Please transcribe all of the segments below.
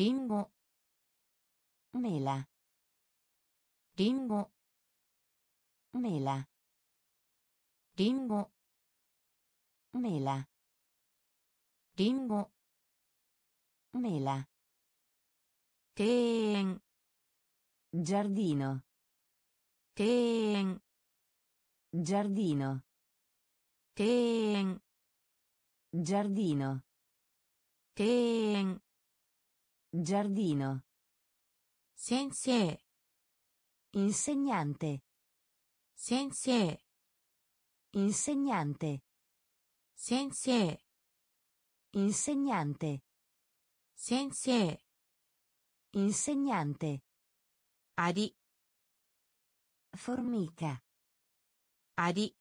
Ringo. Mela. Ringo. Mela. Ringo. Mela. Ringo. Mela. Ten. Giardino. Ten. Giardino. Ten. Giardino. Ten. Giardino. Sensei. Insegnante. Sensei. Insegnante. Sensei. Insegnante. Sensei. Insegnante. Adi. Formica. Adi.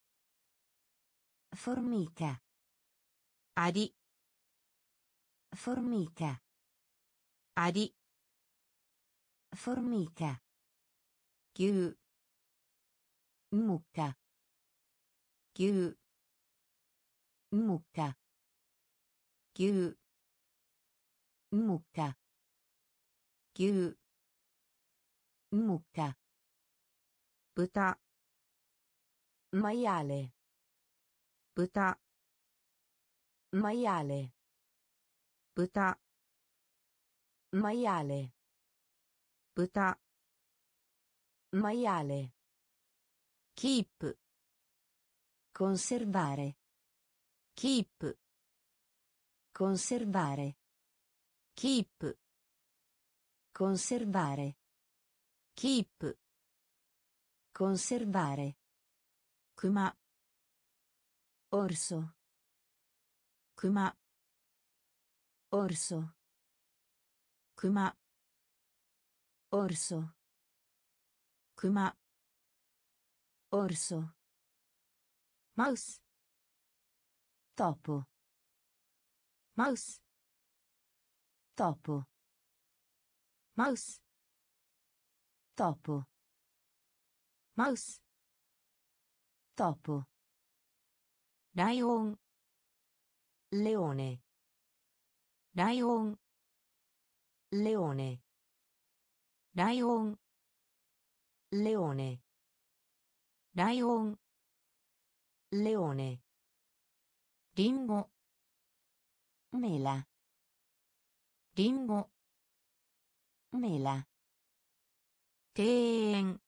Formica. Adi. Formica. あり formica 牛 mucca 牛 mucca 牛 mucca 牛 mucca 豚 maiale 豚 maiale 豚 Maiale. Buta. Maiale. Keep. Conservare. Keep. Conservare. Keep. Conservare. Keep. Conservare. Kuma. Orso. Kuma. Orso. Orso. Kuma. Orso. mouse. Topo. Mouse. Topo. Mouse. Topo. Mouse. Topo. Lion leone. Lion Leone. Lion. Leone. Lion. Leone. Ringo. Mela. Ringo. Mela. Ten.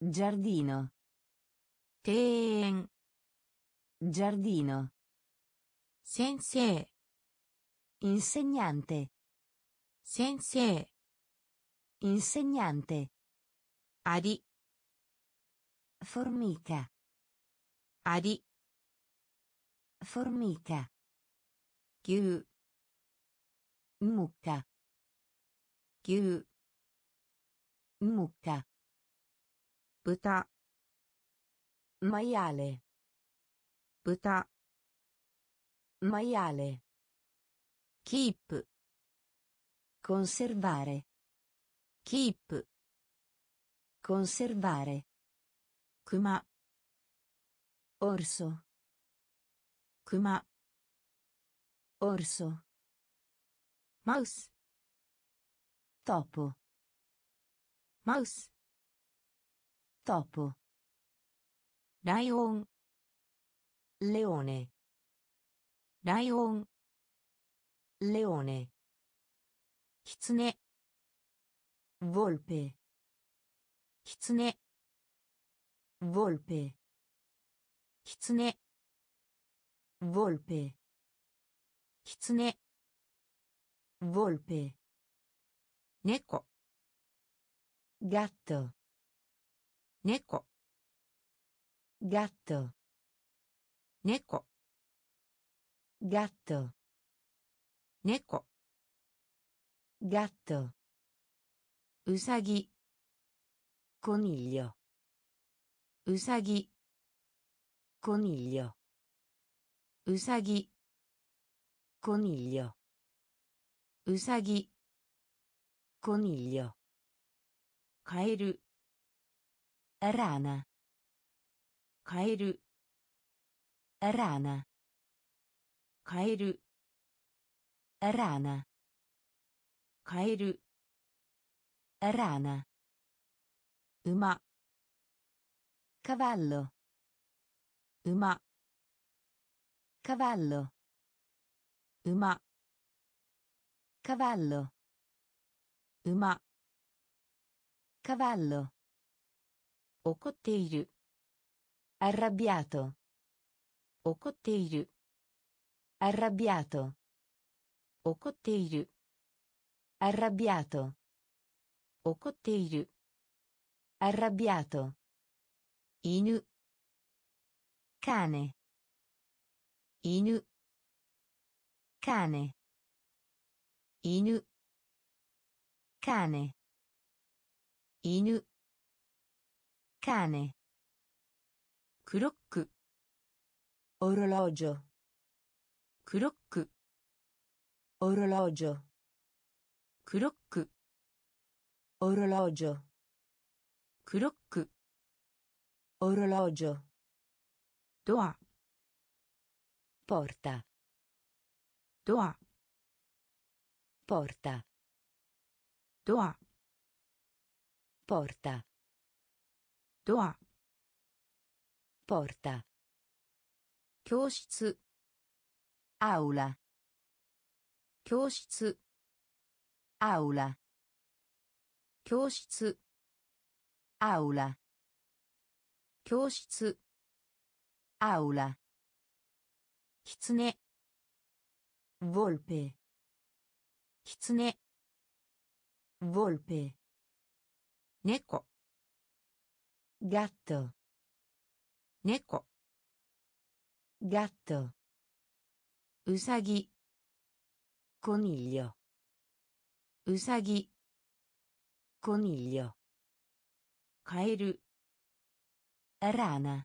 Giardino. Ten. Giardino. Sensei. Insegnante. Sensei. Insegnante. Ari. Formica. Ari. Formica. Chiù. Mucca. Chiù. Mucca. Buta. Maiale. Buta. Maiale. Keep. Conservare. Keep. Conservare. Kuma. Orso. Kuma. Orso. Mouse. Topo. Mouse. Topo. Lion. Leone. Lion. Leone. 狐 volpe 狐 volpe 狐 volpe 狐 volpe 猫 gatto 猫 gatto 猫 gatto 猫 Gatto. Usagi. Coniglio. Usagi. Coniglio. Usagi. Coniglio. Usagi. Coniglio. Kaeru. Rana. Kaeru. Rana. Kaeru. Rana. カエル rana 馬 cavallo 馬 cavallo 馬 cavallo 馬 cavallo 怒っている arrabbiato 怒っている arrabbiato 怒っている arrabbiato 怒っている arrabbiato 犬 cane 犬 cane 犬 cane 犬 cane クロック orologio クロックオロロジョクロックオロロジョドア porta doa porta doa porta doa porta 教室 aula 教室 aula. 教室。アウラ教室。アウラキツネヴォルペキツネヴォルペ猫。ガット猫。ガットウサギ。コニリオ Usagi. Coniglio. Kaeru. Rana.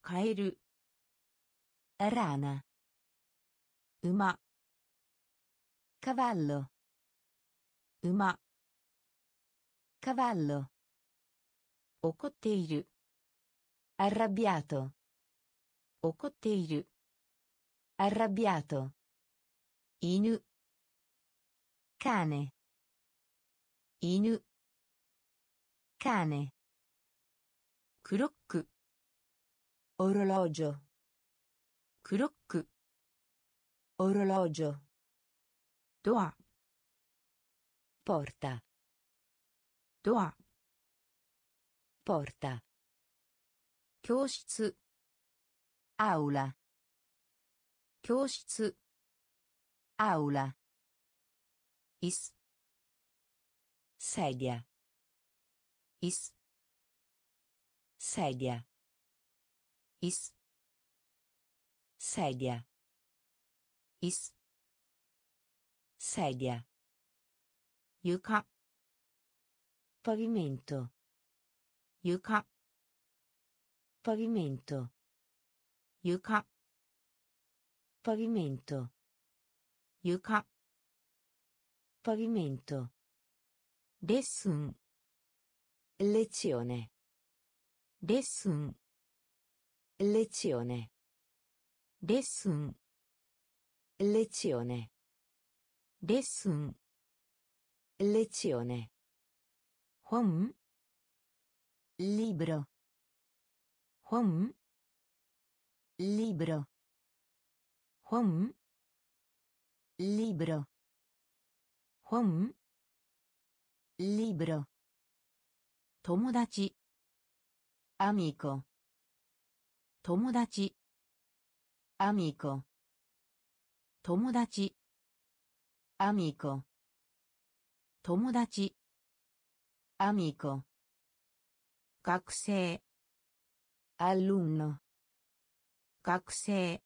Kaeru. Rana. Uma. Cavallo. Uma. Cavallo. Okotteiru. Arrabbiato. Okotteiru. Arrabbiato. Inu. cane inu cane clock orologio clock orologio doa porta doa porta 教室アウラ教室アウラ Is. Sedia. Is. Sedia. Is. Sedia. Is. Sedia. Yuka. Pavimento. Yuka. Pavimento. Yuka. Pavimento. Yuka. Pavimento. Lesson. Lezione. Lesson. Lezione. Lesson. Lezione. Lesson. Lezione. Home. Libro. Home. Libro. Home. Libro. 本 libro 友達 amico 友達 amico 友達 amico 友達 amico 学生 alunno 学生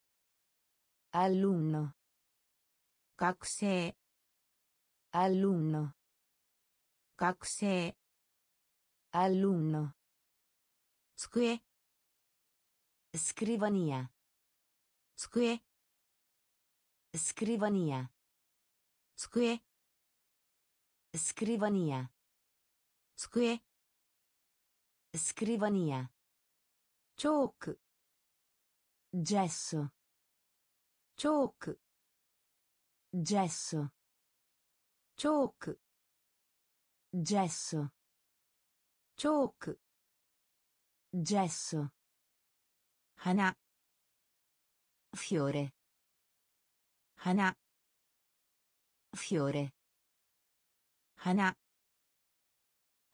alunno 学生 alunno 学生 alunno 机 scrivania 机 scrivania 机 scrivania 机 scrivania チョーク gesso チョーク gesso chalk. Gesso. Chalk. Gesso. Hana. Fiore. Hana. Fiore. Hana.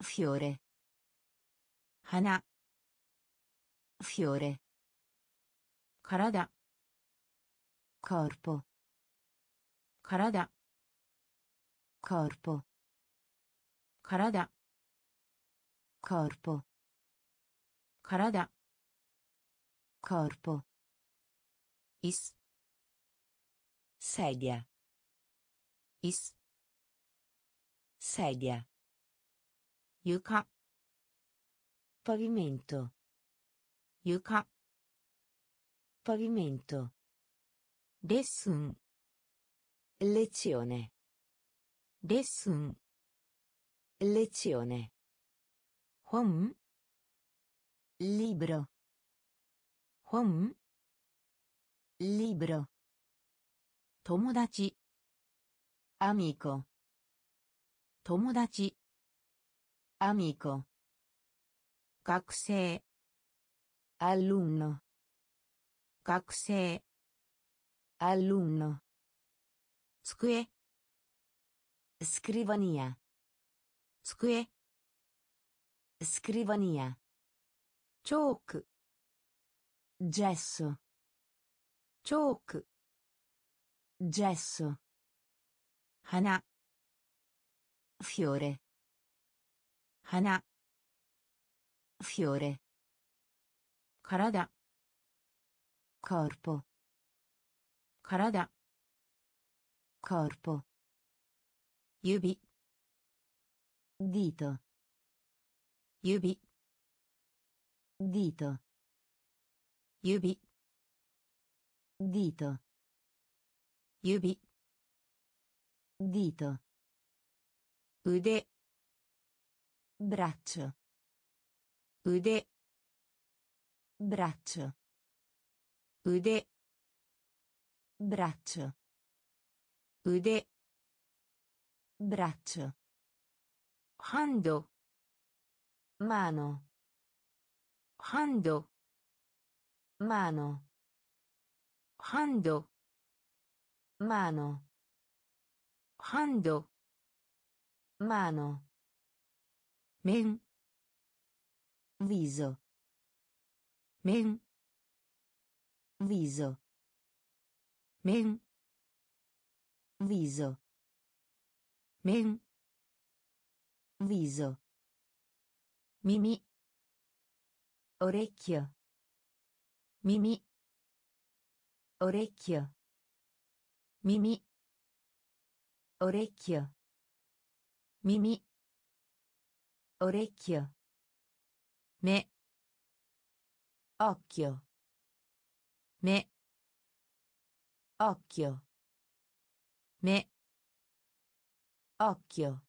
Fiore. Hana. Fiore. Karada. corpo. Karada corpo. 体 corpo. Corada corpo. Is. Sedia. Is. Sedia. Yuka pavimento. Yuka pavimento. Dessun. Lezione. レッスン lezione 本 libro 本 libro 友達 amico 友達 amico 学生 alunno 学生 alunno 机 Scrivania. Tsukue. Scrivania. Chalk. Gesso. Chalk. Gesso. Hana. Fiore. Hana. Fiore. Karada. Corpo. Karada. Corpo. 指 dito 指 dito 指 dito 指 dito 腕 braccio 腕 braccio 腕 braccio 腕 Braccio. Hando. Mano. Hando. Mano. Hando. Mano. Hando. Mano. Men. Viso. Men. Viso. Men. Viso men viso. Mimi. Orecchio. Mimi. Orecchio. Mimi. Orecchio. Mimi. Orecchio. Me. Occhio. Me. Occhio. Me. Occhio.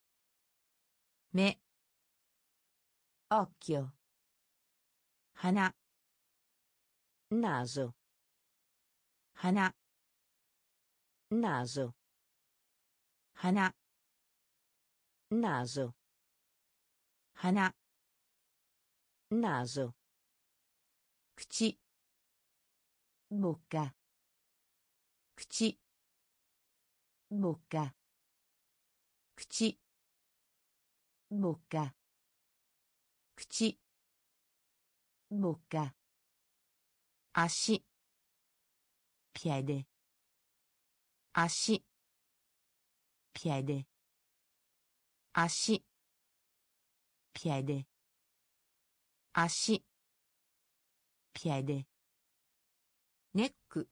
Me. Occhio. Hana. Naso. Hana. Naso. Hana. Naso. Hana. Naso. Cuci. Bocca. Cuci. Bocca. Bocca, ci, bocca. asci piede asci piede asci piede asci piede neck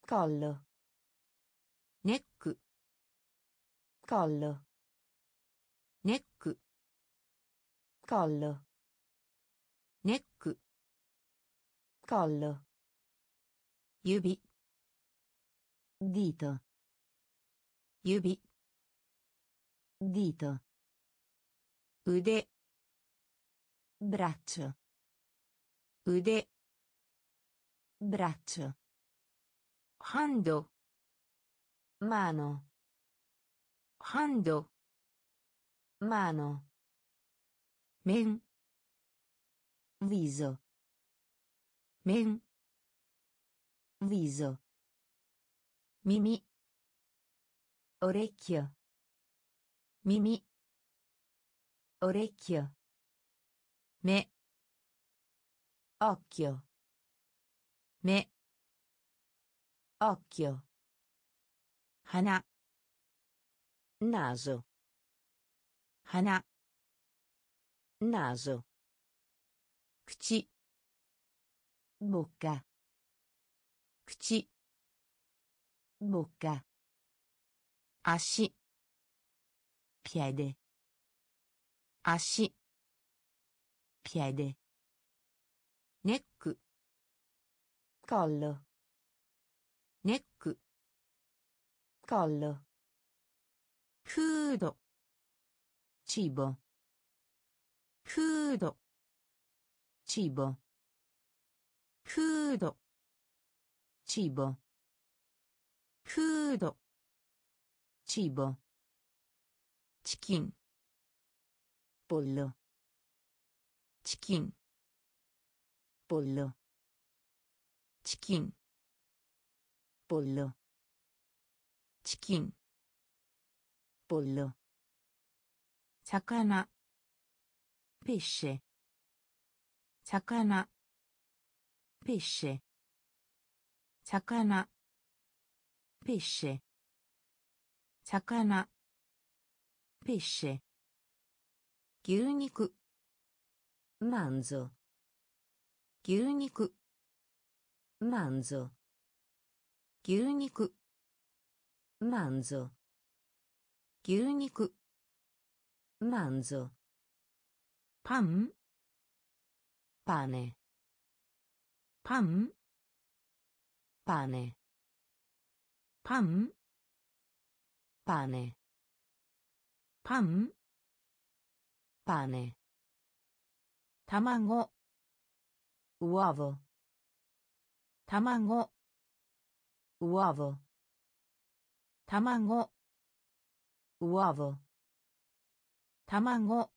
collo collo neck collo neck collo Yubi. Dito. Yubi. Dito. Ude. Braccio. Ude. Braccio. Hando. Mano. Hando. Mano. Men. Viso. Men. Viso. Mimi. Orecchio. Mimi. Orecchio. Me. Occhio. Me. Occhio. Hana. Naso. Hana. Naso. Cucci. Bocca. Cucci. Bocca. Asci. Piede. Asci. Piede. Neck. Collo. Neck. Collo. フード cibo フード cibo フード cibo フード cibo チキン pollo チキン pollo チキン pollo チキン pollo sakana pesce sakana pesce sakana pesce sakana pesce 牛肉マンゾ牛肉マンゾ牛肉マンゾ牛肉。マンパンパネパンパネパンパネパンパネ卵ウォーブ卵ウォーブ卵 uovo. Tamago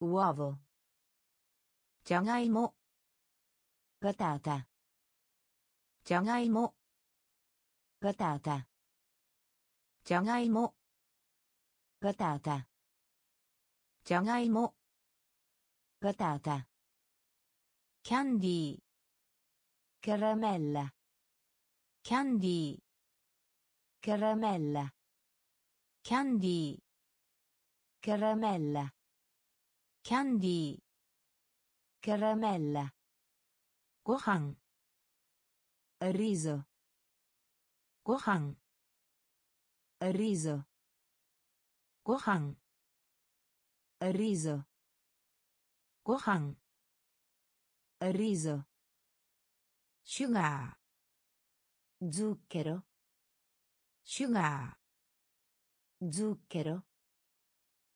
uovo. Giagaimo patata. Giagaimo patata. Giagaimo patata. Giagaimo patata. Candy. Caramella. Candy. Caramella. Candy. Caramella. Candy. Caramella. Gohan. Riso. Gohan. Riso. Gohan. Riso. Gohan. Riso. Sugar. Zucchero. Sugar. Zucchero.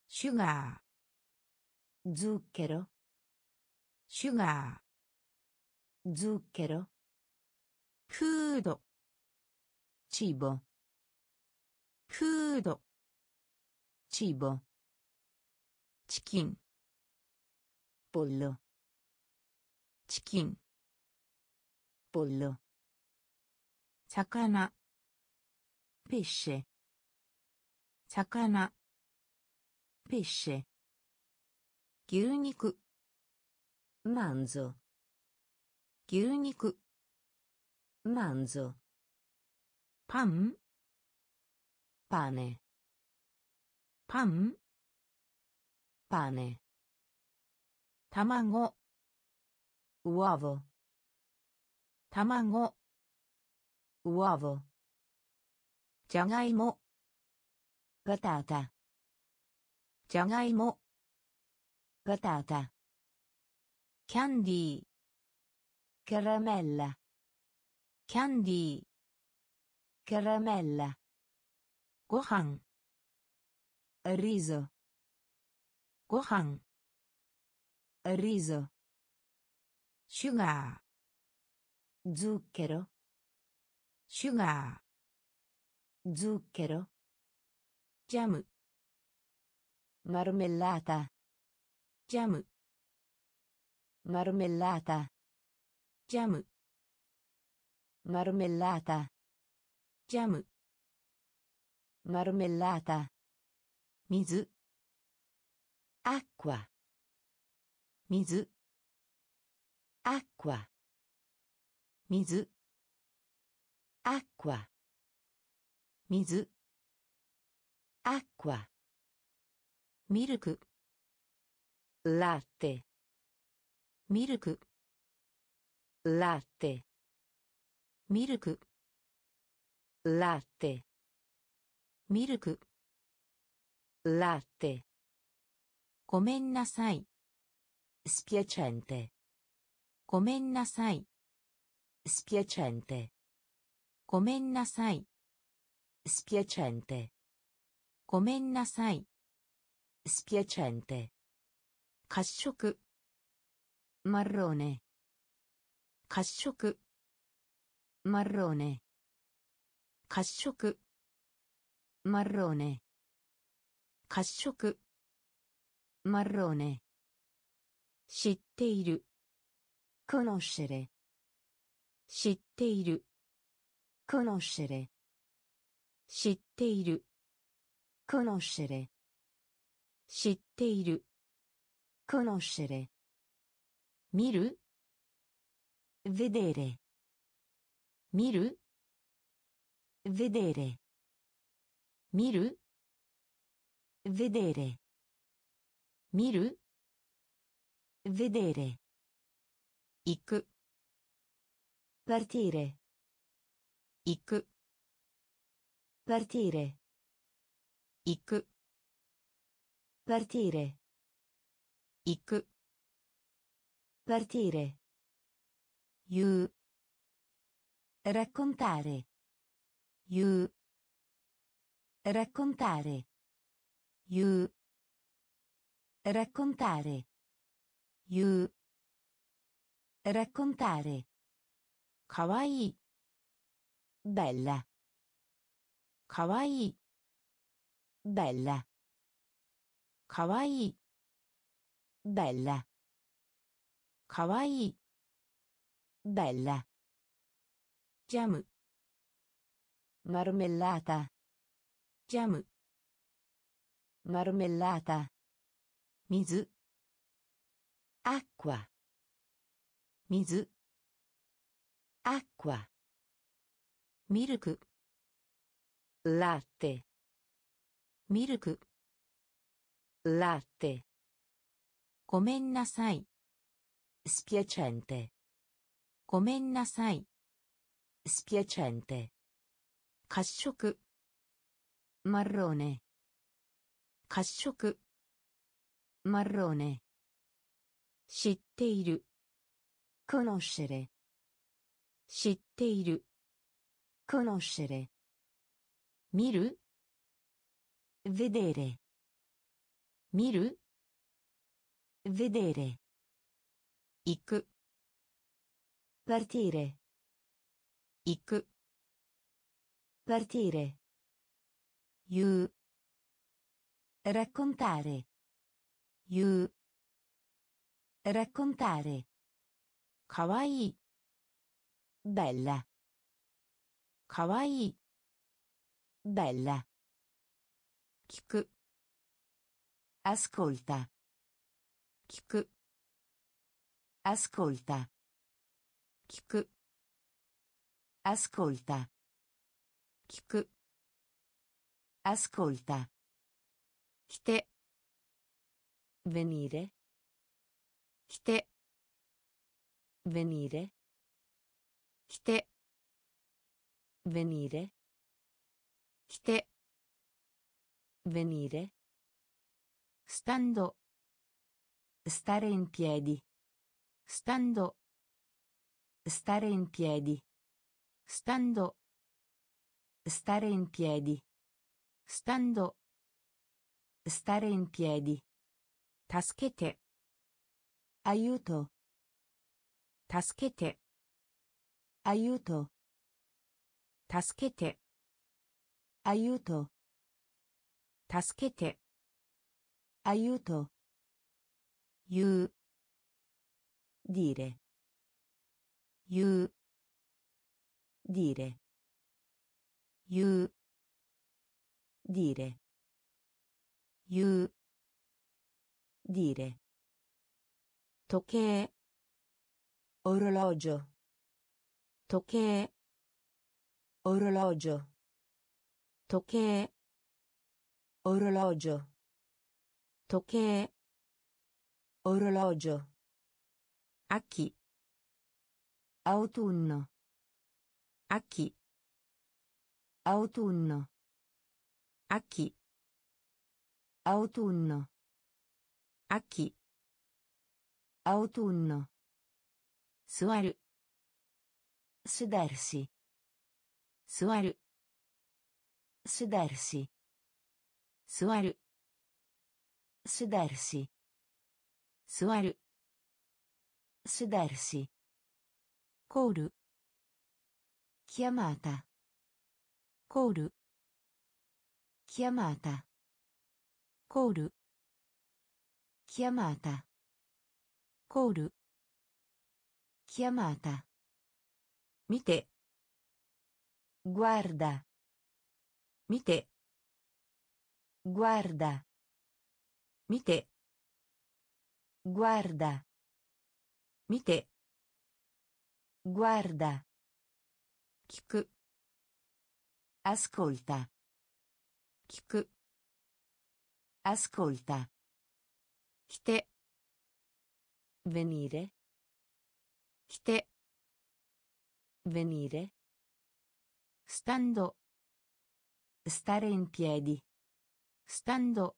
Sugar. Zucchero. Sugar. Zucchero. Food. Cibo. Food. Cibo. Chicken. Pollo. Chicken. Pollo. Sakana. Pesce. 魚。ペッシェ牛肉。マンゾ牛肉。マンゾパン。パネパン。パネ卵。ウォー卵。ウォーじゃがいも、patata. Patata じゃがいも patata. Candy caramella. Candy caramella. Gohan. Riso. Gohan. Riso. Sugar zucchero. Sugar zucchero jam. Marmellata. Jam. Marmellata. Jam. Marmellata. Jam. Marmellata. Mizu. Acqua. Mizu. Acqua. Mizu. Acqua. Mizu. acqua milk latte milk latte milk latte milk ラッテ。ごめんなさい。スピアチェンテ。ごめんなさい。スピアチェンテ。ごめんなさい。スピアチんンテ。ごめんなさい。褐色。マロー。褐色。マロー。褐色。マロー。褐色。マロー。知っている。コノシェレ。知っている。コノシェレ。知っている。conoscere 知っている conoscere 見る vedere 見る vedere 見る vedere 見る vedere 行く partire 行く partire 行く partire 行く partire 言う raccontare 言う raccontare 言う raccontare 言う raccontare かわいい bella かわいい Bella. Kawaii. Bella. Kawaii. Bella. Jam. Marmellata. Jam. Marmellata. Mizu. Acqua. Mizu. Acqua. Milk. Latte. ミルク。ラテ。ごめんなさい。スピアチェンテ。ごめんなさい。スピアチェンテ。褐色。マローネ。褐色。マローネ。知っている。コノッシェレ。知っている。コノッシェレ。見る Vedere. Miru. Vedere. Iku. Partire. Iku. Partire. You. Raccontare. You. Raccontare. Kawaii. Bella. Kawaii. Bella. 聞く ascolta 聞く ascolta 聞く ascolta 聞く ascolta 来て venire 来て venire 来て venire 来て Venire. Stando. Stare in piedi. Stando. Stare in piedi. Stando. Stare in piedi. Stando. Stare in piedi. Taschete. Aiuto. Taschete. Aiuto. Taschete. Aiuto. 助けて aiuto 言う dire 言う dire 言う dire 言う dire 時計 orologio 時計 orologio 時計 Orologio. Tokee. Orologio. Aki. Autunno. Aki. Autunno. Aki. Autunno. Aki. Autunno. Suaru. Sedersi. Suaru. Sedersi. 座る。すだるし。座る。すだるし。コール。キャマータコール。キャマータコール。キャマータコール。キャマータ見て。guarda 見て。Guarda. Mite. Guarda. Mite. Guarda. Kiku. Ascolta. Kiku. Ascolta. Kite. Venire. Kite. Venire. Stando. Stare in piedi. Stando.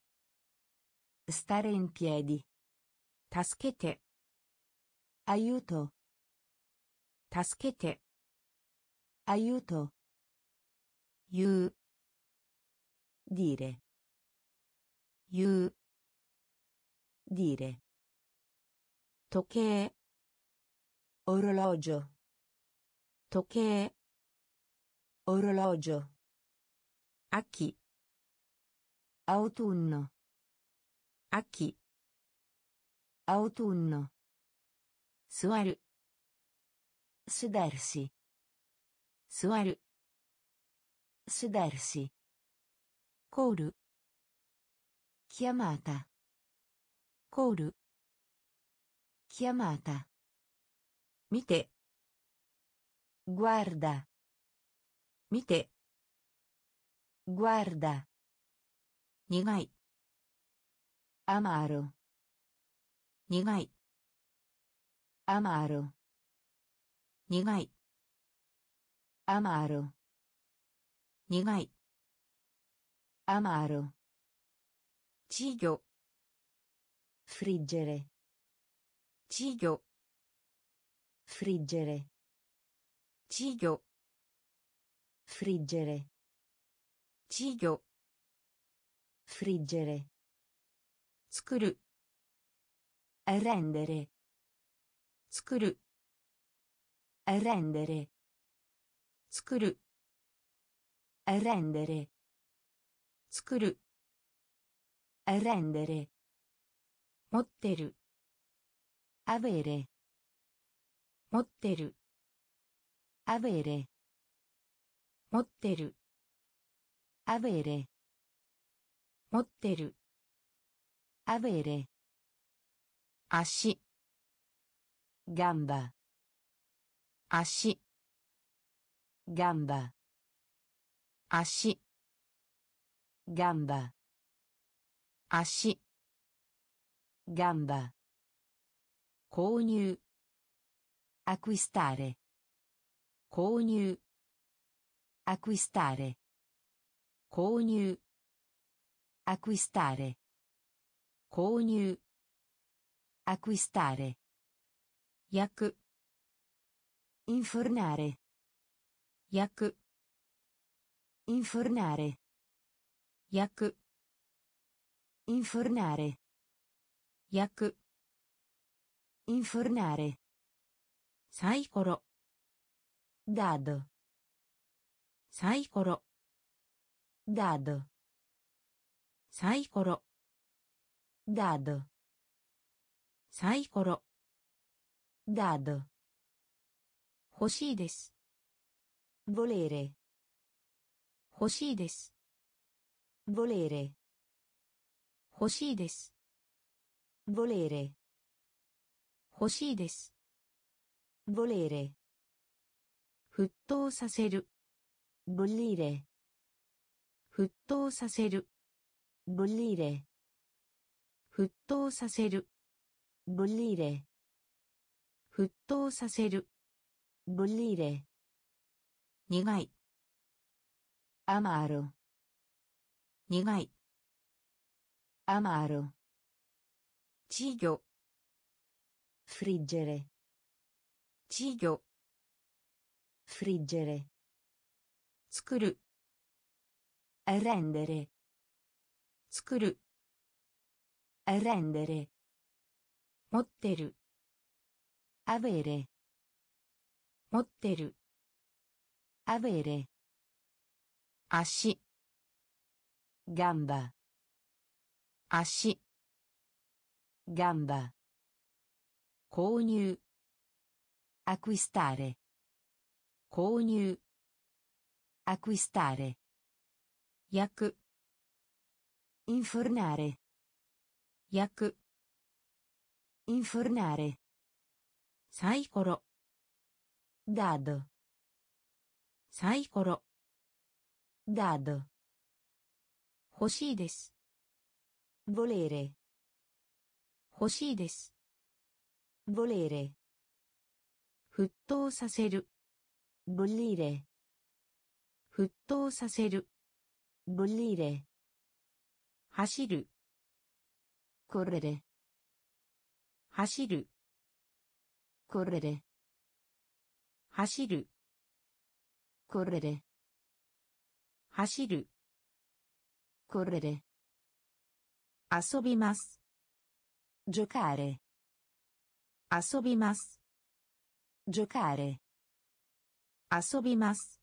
Stare in piedi. Taschete. Aiuto. Taschete. Aiuto. Yu. Dire. Yu. Dire. Tocche. Orologio. Tocche. Orologio. A chi? Autunno. A chi? Autunno. Suaru. Sedersi. Suaru. Sedersi. Call. Chiamata. Call. Chiamata. Mite. Guarda. Mite. Guarda. 苦い amaro 苦い amaro 苦い amaro 苦い amaro 稚魚 friggere 稚魚 friggere 稚魚 friggere 稚魚 Friggere. Tsukuru. Rendere. Tsukuru. Rendere. Tsukuru. Rendere. Tsukuru. Rendere. Motteru. Avere. Motteru. Avere. Motteru. Avere. 持ってる。avere 足。ガンバ。足。ガンバ。足。ガンバ。足。ガンバ。購入。acquistare 購入。acquistare 購入。acquistare Acquistare. 購入. Acquistare. Yak. Infornare. Yak. Infornare. Yak. Infornare. Yak. Infornare. Saicoro. Dado. Saicoro. Dado. サイコロダードサイコロダード欲しいです。volere 欲しいです。volere 欲しいです。volere 欲しいです。volere 沸騰させる。ボリーレ沸騰させる。bollire 沸騰させる bollire 沸騰させる bollire 苦い amaro 苦い amaro 稚魚 friggere 稚魚 friggere 作る rendere 作る。Rendere 持ってる avere. 持ってる avere. 足ガンバ足ガンバ購入アクイスタレ購入アクイスタレ焼く infornare サイコロ dado サイコロ dado 欲しいです volere 欲しいです volere 沸騰させる bollire 沸騰させる bollire 走る。これで。走る。これで。走る。これで。走る。これで。遊びます。giocare。遊びます。giocare。遊びます。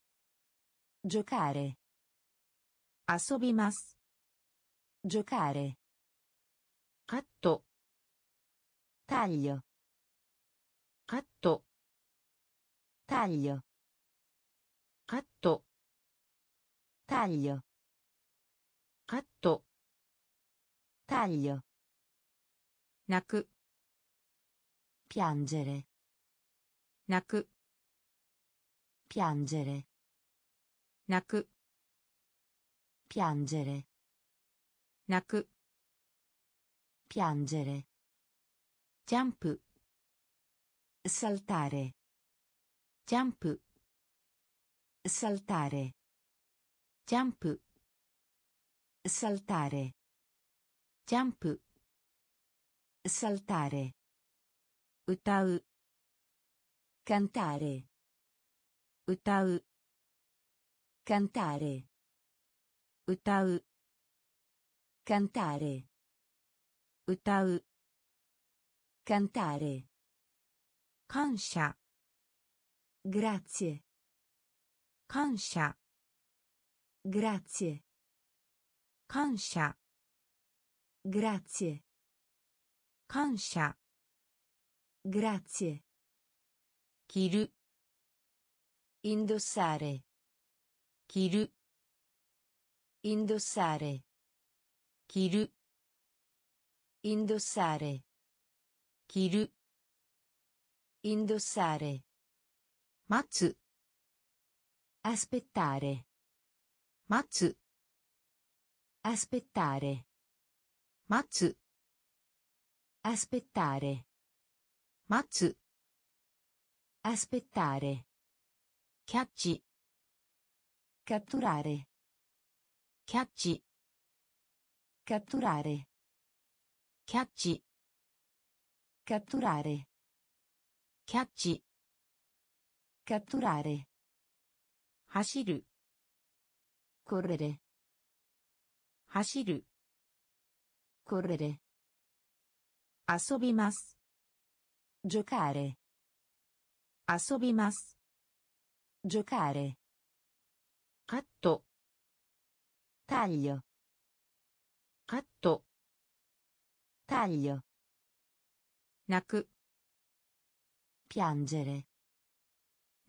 giocare。遊びます。Giocare. catto Taglio. catto Taglio. catto Taglio. catto Taglio. Naku. Piangere. Naku. Piangere. Naku. Piangere. 泣く piangere ジャンプ saltare ジャンプ saltare ジャンプ saltare ジャンプ saltare 歌う cantare 歌う cantare 歌う Cantare. Utau. Cantare. Kansha. Grazie. Kansha. Grazie. Kansha. Grazie. Kansha. Grazie. Kiru. Indossare. Kiru. Indossare. 着る indossare 着る indossare 待つ aspettare 待つ aspettare 待つ aspettare 待つ aspettare キャッチ catturare キャッチ Catturare. Cacci. Catturare. Cacci. Catturare. Hashiru. Correre. Hashiru. Correre. Asobimasu. Giocare. Asobimasu. Giocare. Catto. Taglio. Atto. Taglio. Naku. Piangere.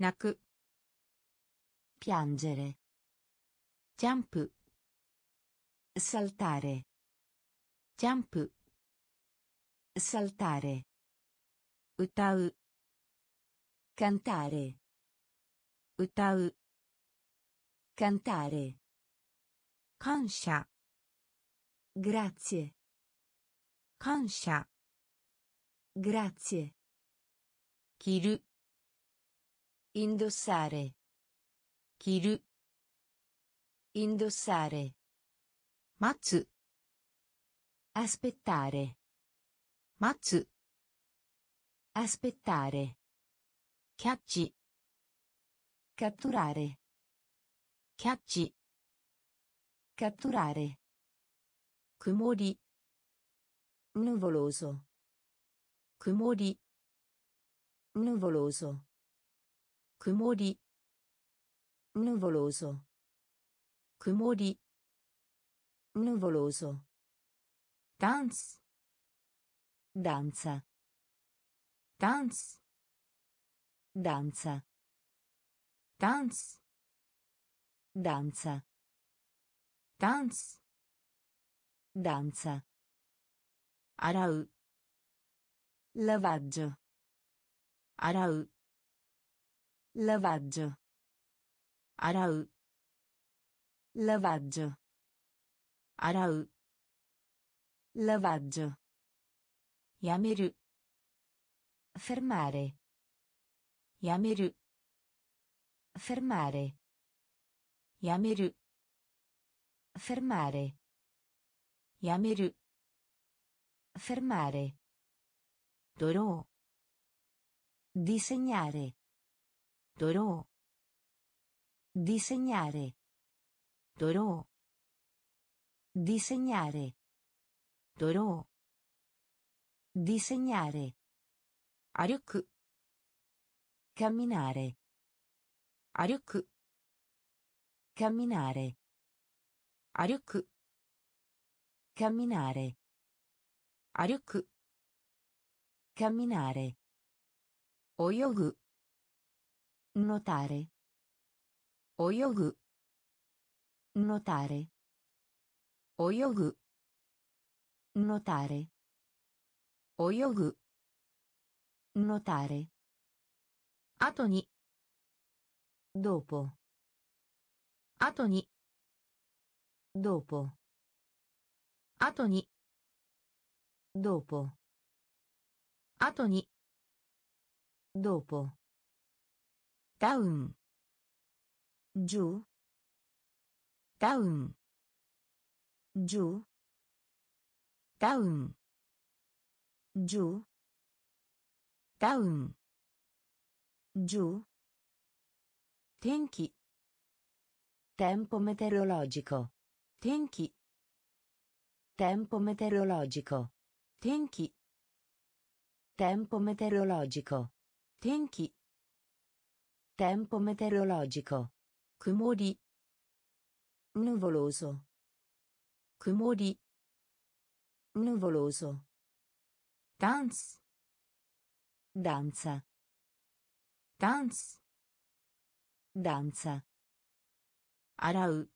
Naku. Piangere. Jump. Saltare. Jump. Saltare. Utau. Cantare. Utau. Cantare. Kansha. Grazie. Kansha. Grazie. Kiru. Indossare. Kiru. Indossare. Matsu. Aspettare. Matsu. Aspettare. Catch. Catturare. Catch. Catturare. 曇り nuvoloso 曇り nuvoloso 曇り nuvoloso 曇り nuvoloso ダンス danza ダンス danza ダンス danza ダンス Danza. Arau. Lavaggio. Arau. Lavaggio. Arau. Lavaggio. Arau. Lavaggio. Yameru. Fermare. Yameru. Fermare. Yameru. Fermare. やめる fermare. Dorò. Disegnare. Dorò. Disegnare. Dorò. Disegnare. Dorò. Disegnare. 歩く camminare. 歩く camminare. 歩く camminare 歩く camminare 泳ぐ nuotare 泳ぐ nuotare 泳ぐ nuotare 泳ぐ nuotare 後に dopo 後に dopo 後に dopo 後に dopo ダウン giù ダウン giù ダウン giù ダウン giù 天気 tempo meteorologico 天気 Tempo meteorologico. Tenchi. Tempo meteorologico. Tenchi. Tempo meteorologico. Kumori. Nuvoloso. Kumori. Nuvoloso. Dance. Danza. Dance. Danza. Arau.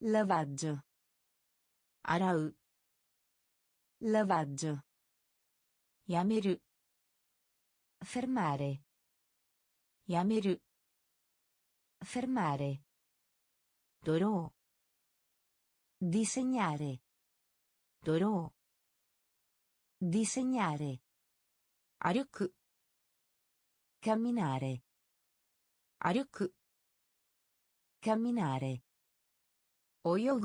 Lavaggio. 洗う lavaggio やめる fermare やめる fermare ドロ disegnare ードロ disegnare ー歩く camminare 歩く camminare 泳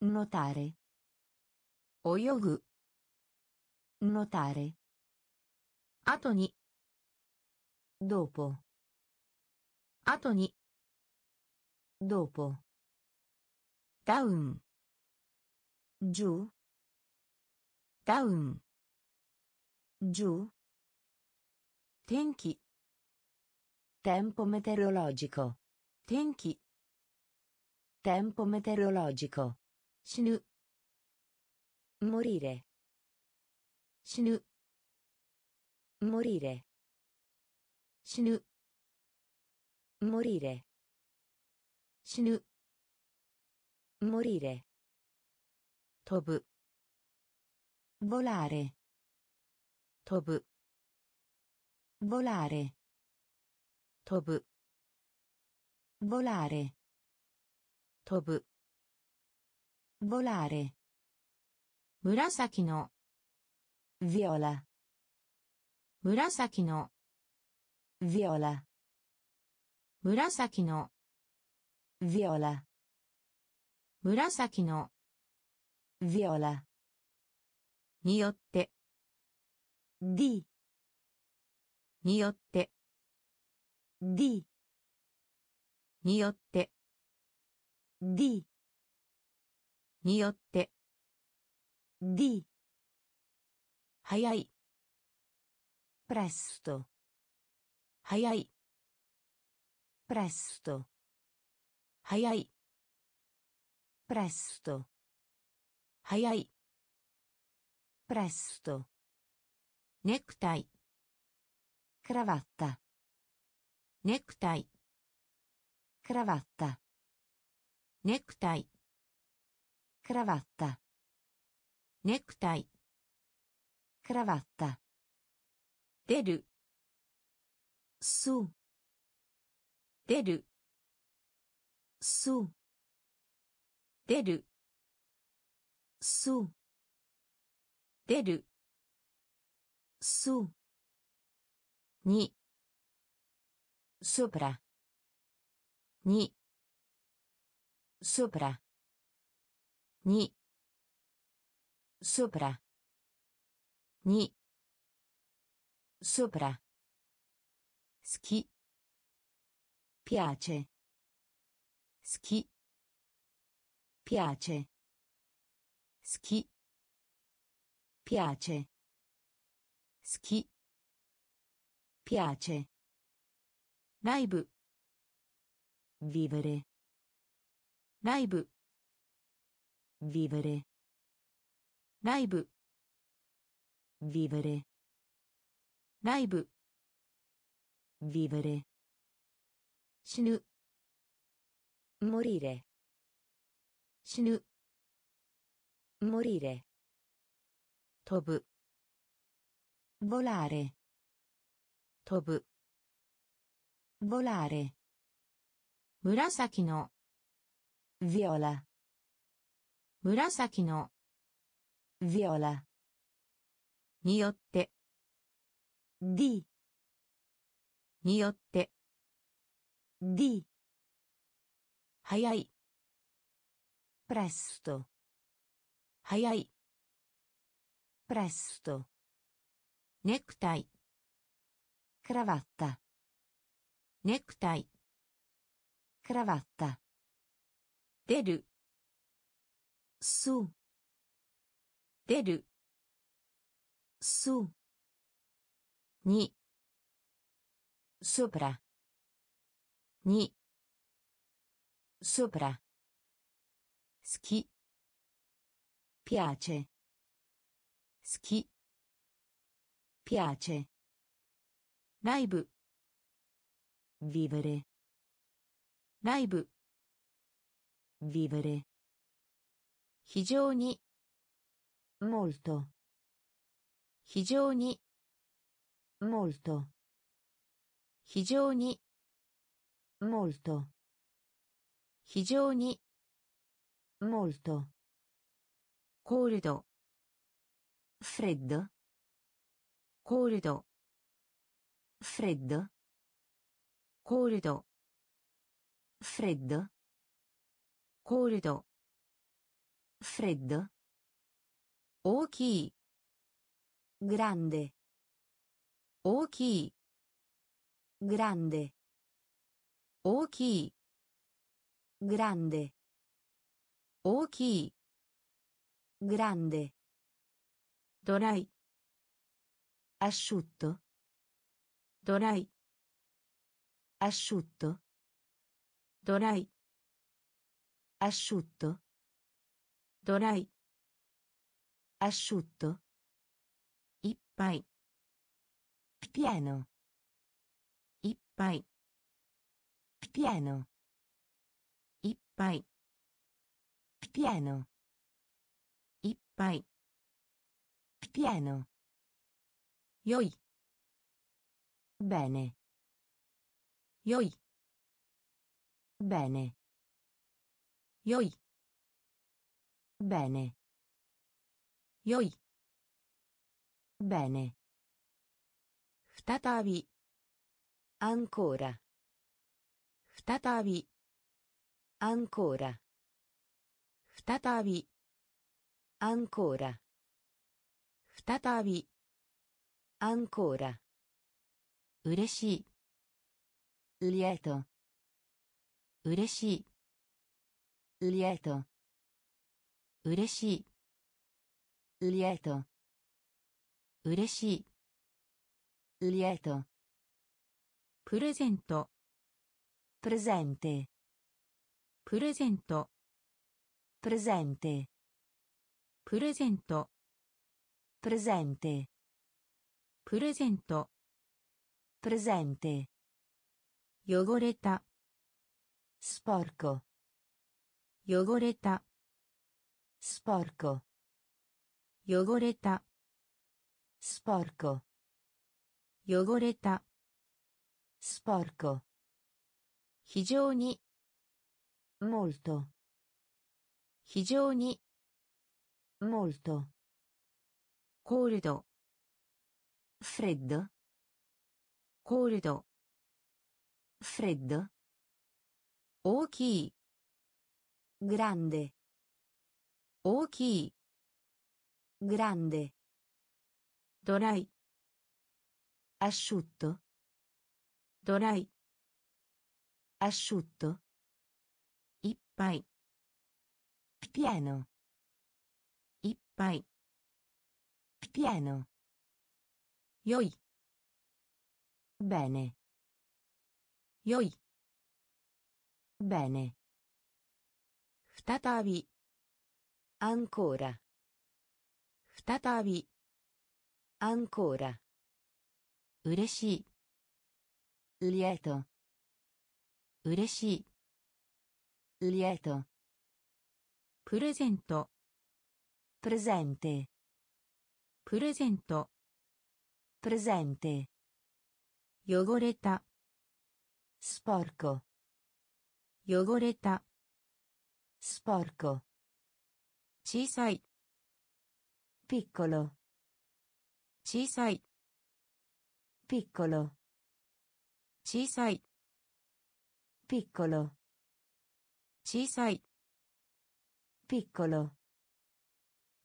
Notare. Oyogu. Notare. Atoni. Dopo. Atoni. Dopo. Down. Giù. Down. Giù. Tenchi. Tempo meteorologico. Tenchi. Tempo meteorologico. 死ぬ morire 死ぬ morire 死ぬ morire 死ぬ morire 飛ぶ volare 飛ぶ volare 飛ぶ volare 飛ぶ volare 紫の viola 紫の viola 紫の viola 紫の viola によって di によって di によって di によって di 早い presto 早い presto 早い presto 早い presto ネクタイ cravatta ネクタイ cravatta ネクタイ cravatta ネクタイ クラバッタネクタイクラバッタ出るすう出るすう出るすう出るそうにソプラにそぶら Ni. Sopra. Ni. Sopra. Schi. Piace. Schi. Piace. Schi. Piace. Schi. Piace. Live. Vivere. Live. Vivere. Live. Vivere. Live. Vivere. Shinu. Morire. Shinu. Morire. Tobu. Volare. Tobu. Volare. Murasaki no. Viola. 紫の viola によって d によって d 早い。presto 早い。presto ネクタイ。クラバッタネクタイ。クラバッタ出る。su 出る su に sopra に sopra 好き piace 好き piace ライブ vivere ライブ vivere 非常に molto 非常に molto 非常に molto 非常に molto コールド freddo コールド freddo コールド freddo コールド Freddo. Oki. Grande. Oki. Grande. Oki. Grande. Oki. Grande. Dorai. Asciutto. Dorai. Asciutto. Dorai. Asciutto dorai asciutto ippai pieno ippai pieno ippai pieno ippai pieno Yoi. Bene. Yoi. Bene. Yoi. bene よい bene 再び ancora 再び ancora 再び ancora 再び ancora 嬉しい lieto 嬉しい lieto 嬉しい lieto 嬉しい lieto プレゼント presente プレゼント presente プレゼント presente プレゼント presente 汚れた sporco 汚れた sporco 汚れた sporco 汚れた sporco 非常に molto 非常に molto コールド freddo コールド freddo 大きい grande 大きい grande ドライ asciutto ドライ asciutto いっぱい pieno いっぱい pieno よい bene よい bene 再び ancora 再び ancora 嬉しい lieto 嬉しい lieto プレゼント presente プレゼント presente 汚れた sporco 汚れた sporco 小さい。ピッコロ小さい。ピッコロ小さい。ピッコロ小さい。ピッコロ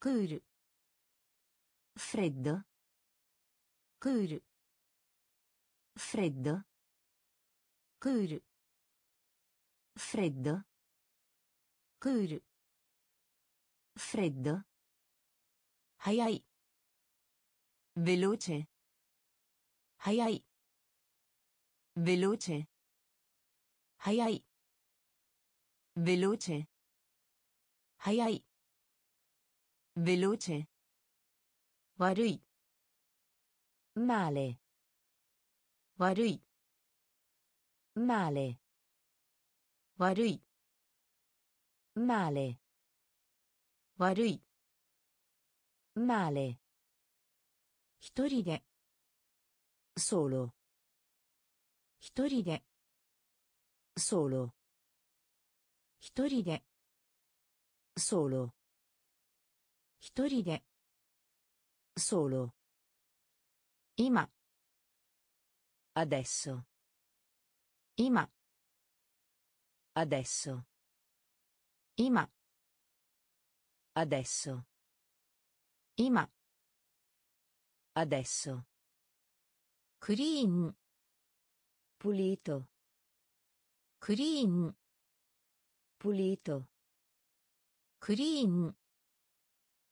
クールフレッドクールフレッドクールフレッドクー,クール Freddo. Ai. Veloce. hayai. Veloce. hayai. Veloce. hayai. Veloce. Warui. Male. Warui. Male. Warui. Male. 悪い male 一人で solo 一人で solo 一人で solo 一人で solo 今 adesso 今 adesso 今 Adesso. Ima. Adesso. Clean. Pulito. Clean. Pulito. Clean.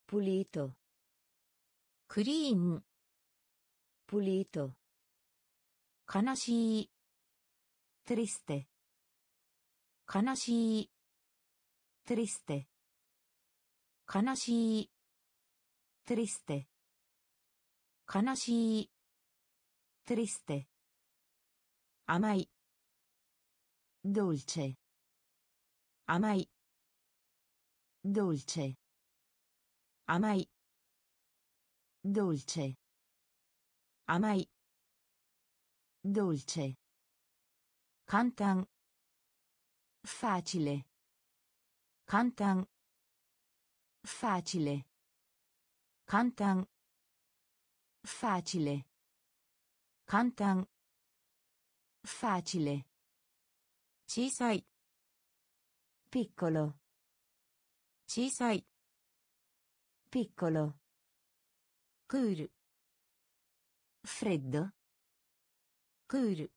Pulito. Clean. Pulito. 悲しい triste 悲しい triste 悲しい triste 悲しい triste 甘い dolce 甘い dolce 甘い dolce 甘い dolce 簡単 facile 簡単 Facile. cantan Facile. cantan Facile. Chisai. Piccolo. Chisai. Piccolo. Cool. Freddo. Cool.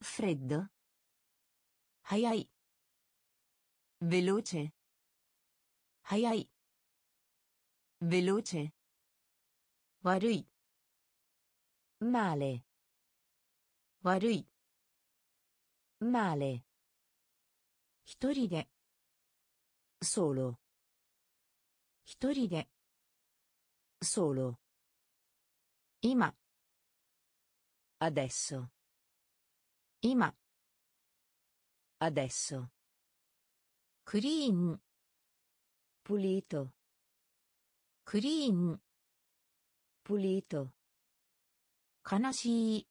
Freddo. Hayai. Veloce. 早い veloce 悪い male 悪い male 一人で solo 一人で solo 今 adesso 今 adesso クリーン pulito クリーン pulito 悲しい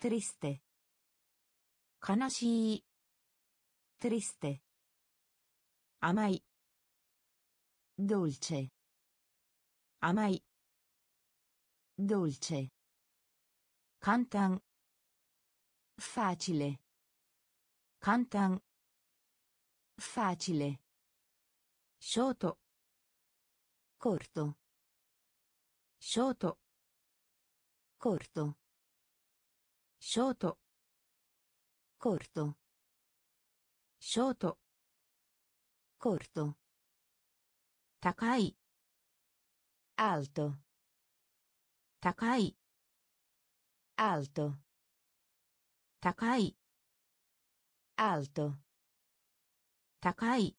triste 悲しい triste 甘い dolce 甘い dolce 簡単 facile 簡単 facile Scioto. Corto. Scioto. Corto. Scioto. Corto. Scioto. Corto. Takai. Alto. Takai. Alto. Takai. Alto. Takai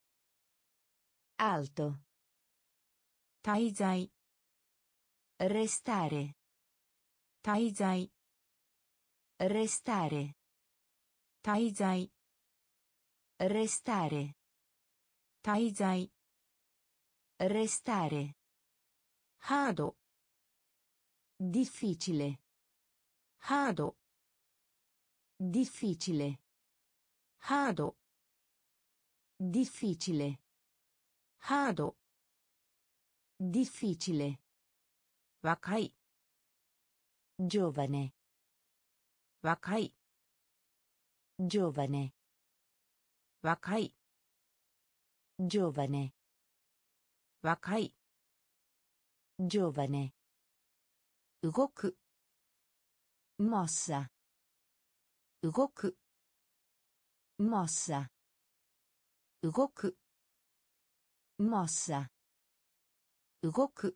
alto. 滞在 restare. 滞在 restare. 滞在 restare. 滞在 restare. Hard difficile. Hard difficile. Hard difficile. Hard. Difficile. Wakai. Giovane. Wakai. Giovane. Wakai. Giovane. Wakai. Giovane. Ugoku. Mossa. Ugoku. Mossa. Ugoku. Mossa 動く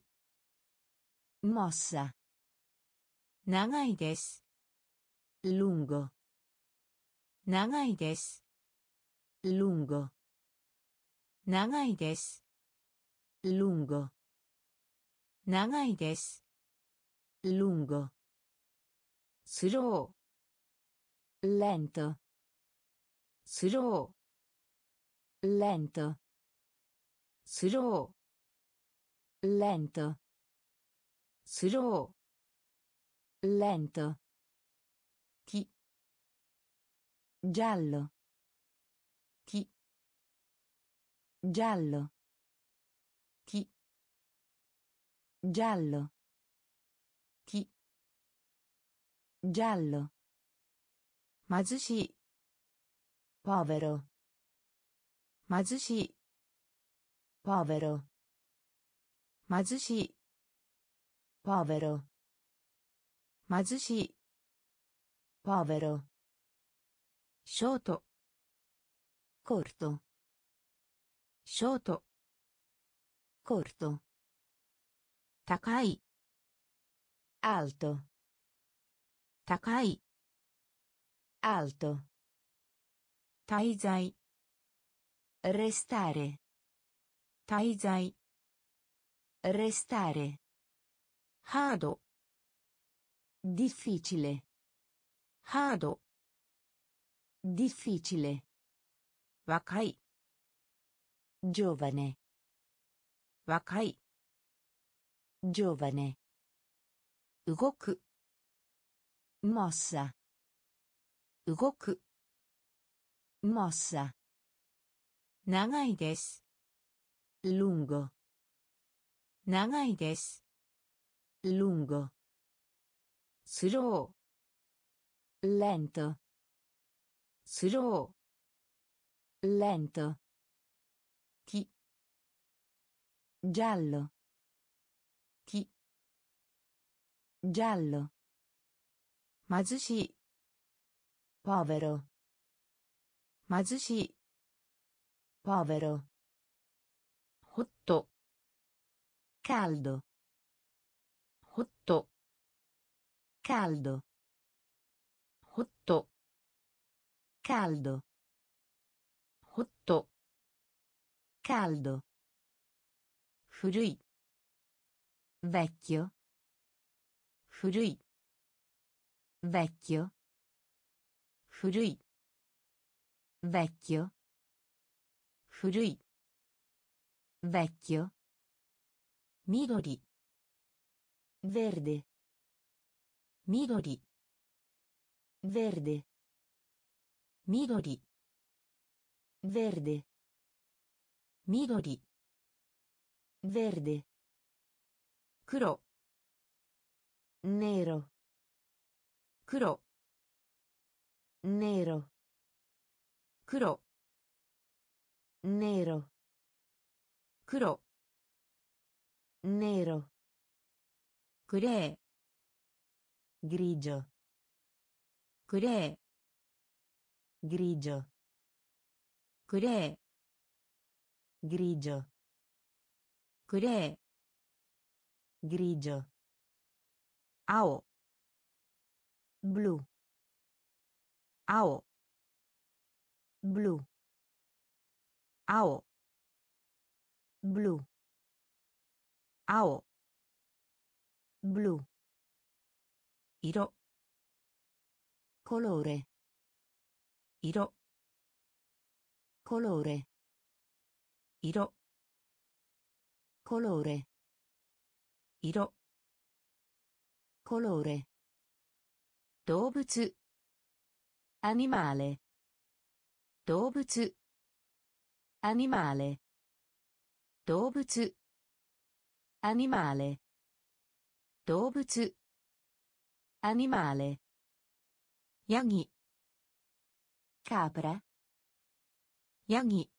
mossa 長いです lungo 長いです lungo 長いです lungo 長いです lungo スロ lento ースロー lento スロー lento スロ lento ー木 giallo 木 giallo 木 giallo 木 giallo 貧しい povero 貧しい povero 貧しい povero 貧しい povero ショート corto ショート corto 高い alto 高い alto 滞在 restare 滞在 Restare. ハード Difficile. ハード Difficile. 若い Giovane. 若い Giovane. 動く Mossa. 動く Mossa. 長いです Lungo. 長いです Lungo. スロー Lento. スロ Lento. 木 Giallo. 木 Giallo. 貧しい Povero. 貧しい Povero. caldo. Hotto caldo. Hotto caldo. Hotto caldo. Furui vecchio. Furui vecchio. Furui vecchio. Furui vecchio. 緑 verde. Midori. Verde. Midori. Verde. Midori. Verde. Kuro. Nero. Kuro. Nero. Kuro. Nero. Kuro nero grey grigio grey grigio grey grigio grey grigio ao blu ao blu ao blu 青 Blu. 色 Colore. 色 Colore. 色 Colore. 色 Colore. 動物 Animale. 動物 Animale. 動物 Animale. 動物 Animale. ヤギ Capra. ヤギ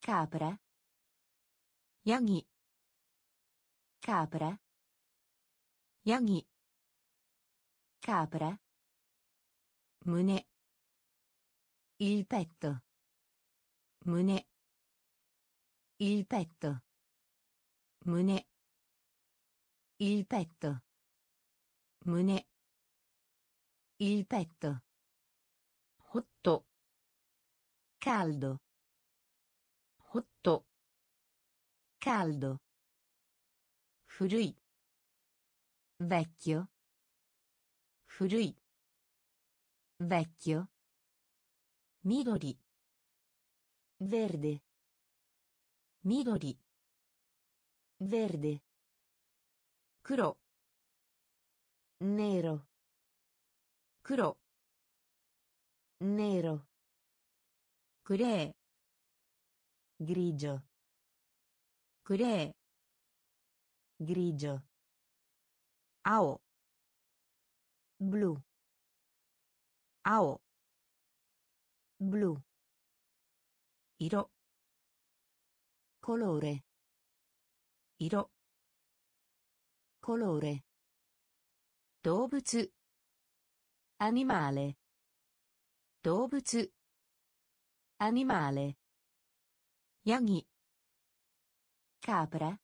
Capra. ヤギ Capra. ヤギ Capra. 胸 Il petto. 胸 Il petto. Mune. Il petto. Mune. Il petto. Hotto. Caldo. Hotto. Caldo. Furui. Vecchio. Furui. Vecchio. Midori. Verde. Midori verde. Kuro nero. Cro. Nero. Grey grigio. Grey grigio. Ao. Blu. Ao. Blu. Iro. Colore. 色 Colore. 動物 Animale. 動物 Animale. ヤギ Capra.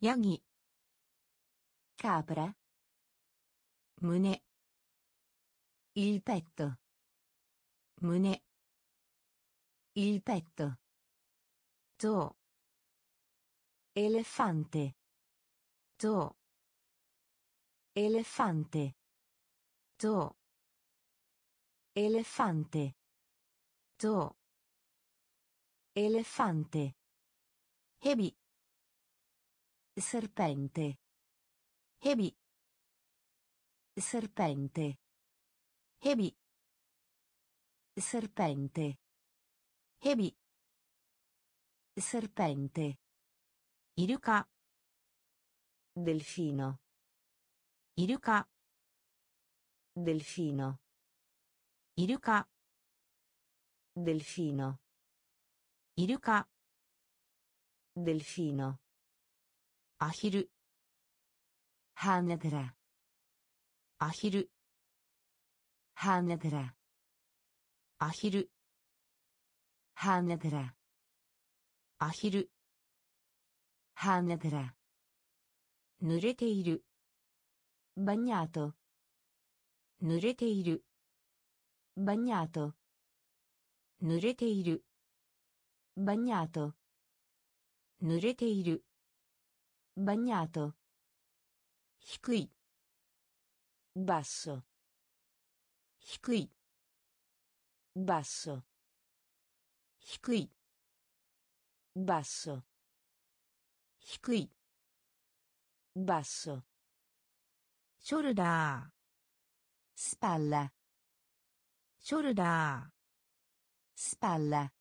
ヤギ Capra. 胸 Il petto. 胸 Il petto. 象 Elefante. Zoo. Elefante. Zoo. Elefante. Zoo. Elefante. Hebi. Serpente. Hebi. Serpente. Hebi. Serpente. Hebi. Serpente. イルカ。デルフィーノ。イルカ。デルフィーノ。イルカ。デルフィーノ。イルカ。デルフィノ。アヒル。ハーネグラ。アヒル。ハーネグラ。アヒル。Hanedra. Nurete iru. Bagnato. Nurete iru. Bagnato. Nurete iru. Bagnato. Nurete iru. Bagnato. 低いバッソ低いバッソ低いバッソ低い。Basso shoulder spalla shoulder spalla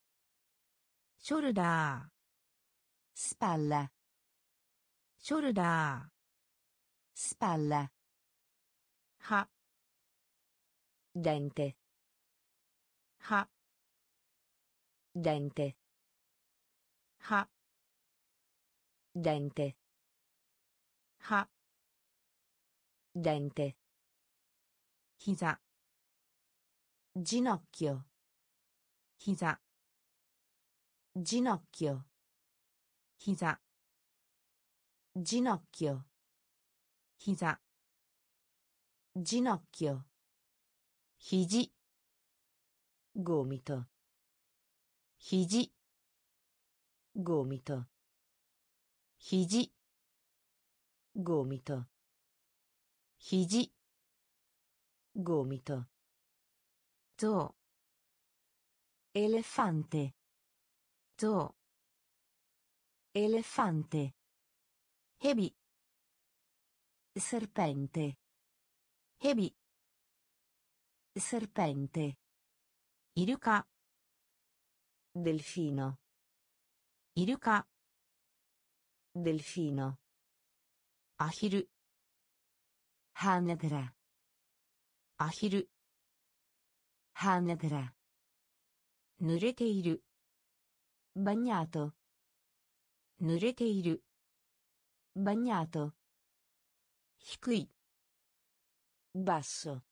shoulder spalla shoulder spalla ha dente ha dente ha Dente. Ha. Dente. Hisa. Ginocchio. Hisa. Ginocchio. Hisa. Ginocchio. Hisa. Ginocchio. Hiji. Gomito. Hiji. Gomito. Gomito. Gì. Gomito. To. elefante To. elefante hebi serpente hebi serpente iruka delfino iruka Delfino. Ahiru. Hanedra. Ahiru. Hanedra. 濡れている。バニャート。濡れている。バニャート。低い。バッソ。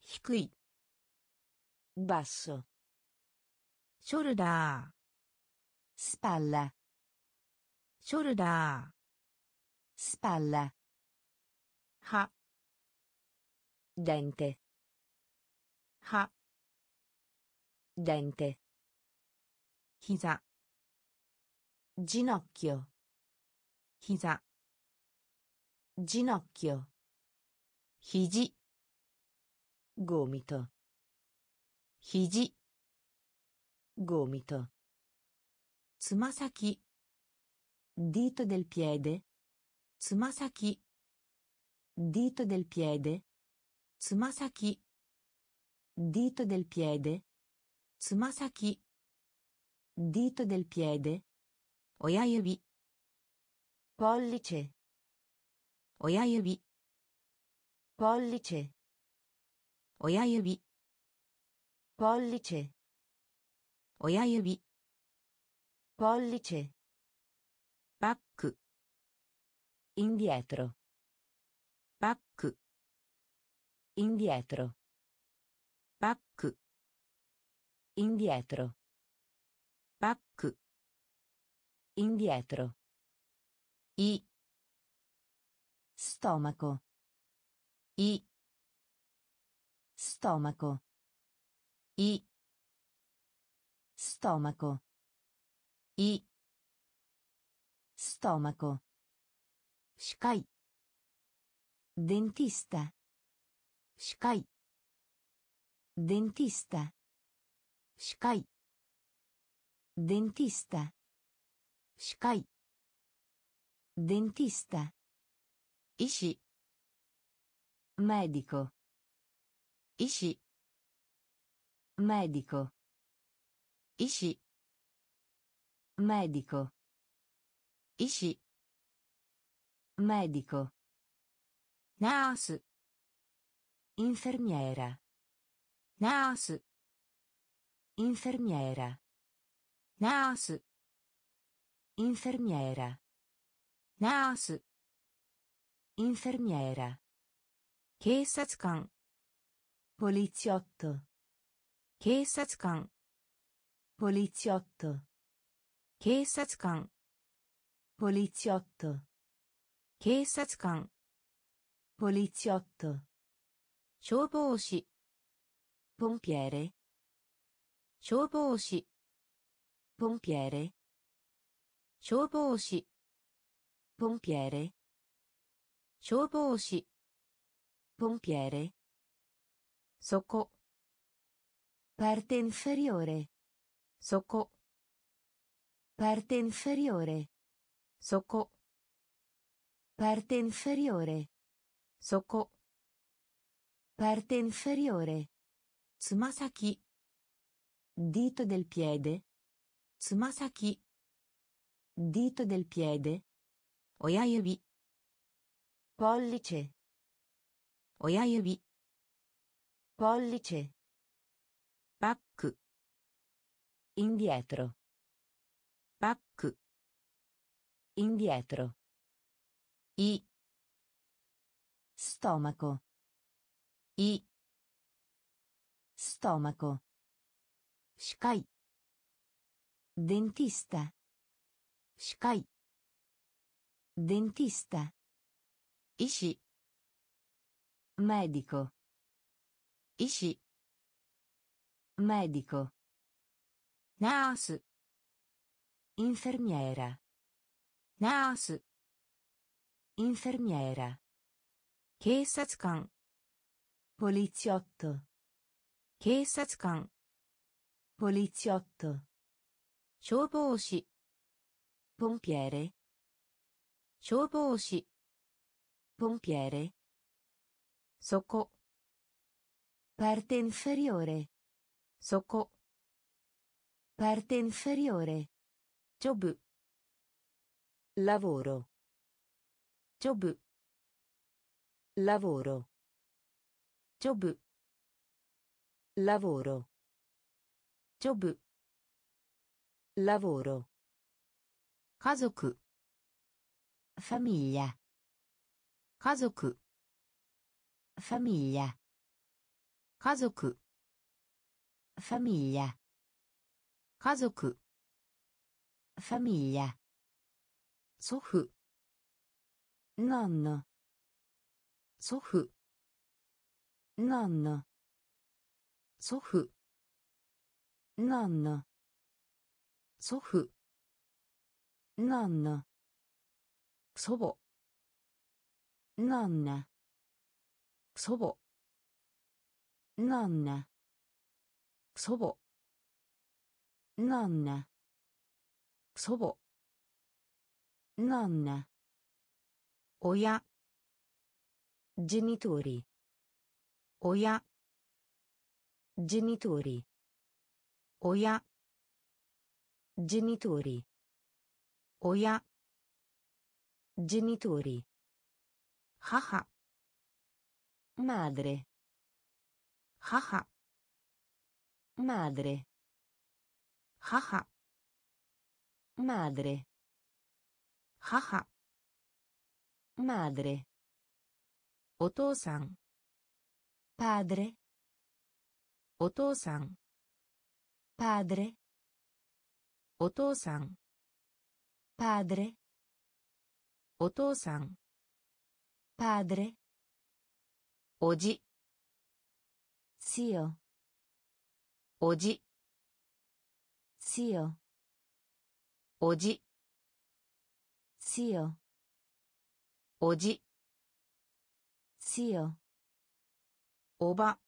低い。バッソ。ショルダー。スパッラ。ショルダースパラハデンテはデンテ膝ジノッキョ膝ジノッキョ肘ゴミと肘ゴミとつま先 Dito del piede. Tsumasaki. Dito del piede. Tsumasaki. Dito del piede. Tsumasaki. Dito del piede. Oya Oyayubi. Pollice. Oyayubi. Pollice. Oyayubi. Pollice. Oyayubi. Pollice. Indietro. Back. Indietro. Back. Indietro. Back. Indietro. I. Stomaco. I. Stomaco. I. Stomaco. I. Stomaco. 歯科医 dentista 歯科医 dentista 歯科医 dentista 歯科医 dentista 医師 medico 医師 medico 医師 medico 医師 Medico. Nurse. Infermiera. Nurse. Infermiera. Nurse. Infermiera. Nurse. Infermiera. 警察官 poliziotto 警察官 poliziotto 警察官 poliziotto 警察官 poliziotto 消防士 pompiere 消防士 pompiere 消防士 pompiere 消防士 pompiere そこ parte inferiore そこ parte inferiore そこ Parte inferiore. Soko. Parte inferiore. Tsumasaki. Dito del piede. Tsumasaki. Dito del piede. Oyayubi. Pollice. Oyayubi. Pollice. Back. Indietro. Back. Indietro. I. Stomaco. I. Stomaco. Shikai. Dentista. Shikai. Dentista. Ishi. Medico. Ishi. Medico. Nurse. Infermiera. Nurse. infermiera 警察官 poliziotto 警察官 poliziotto 消防士 pompiere 消防士 pompiere そこ parte inferiore そこ parte inferiore ジョブ lavoro Job. Lavoro. Job. Lavoro. Job. Lavoro. Kazoku. Famiglia. Kazoku. Famiglia. Kazoku. Famiglia. Kazoku. Famiglia. Sofu. なんな。祖父。祖父。祖父。祖母。祖母。祖母, Oia. Genitori. Oia. Genitori. Oia. Genitori. Oia. Genitori. Haha. Madre. Haha. Madre. Haha. Madre. Haha. Madre お父さん padre お父さん padre お父さん padre お父さん padre おじ zio おじ zio おじ zio おじ zio おば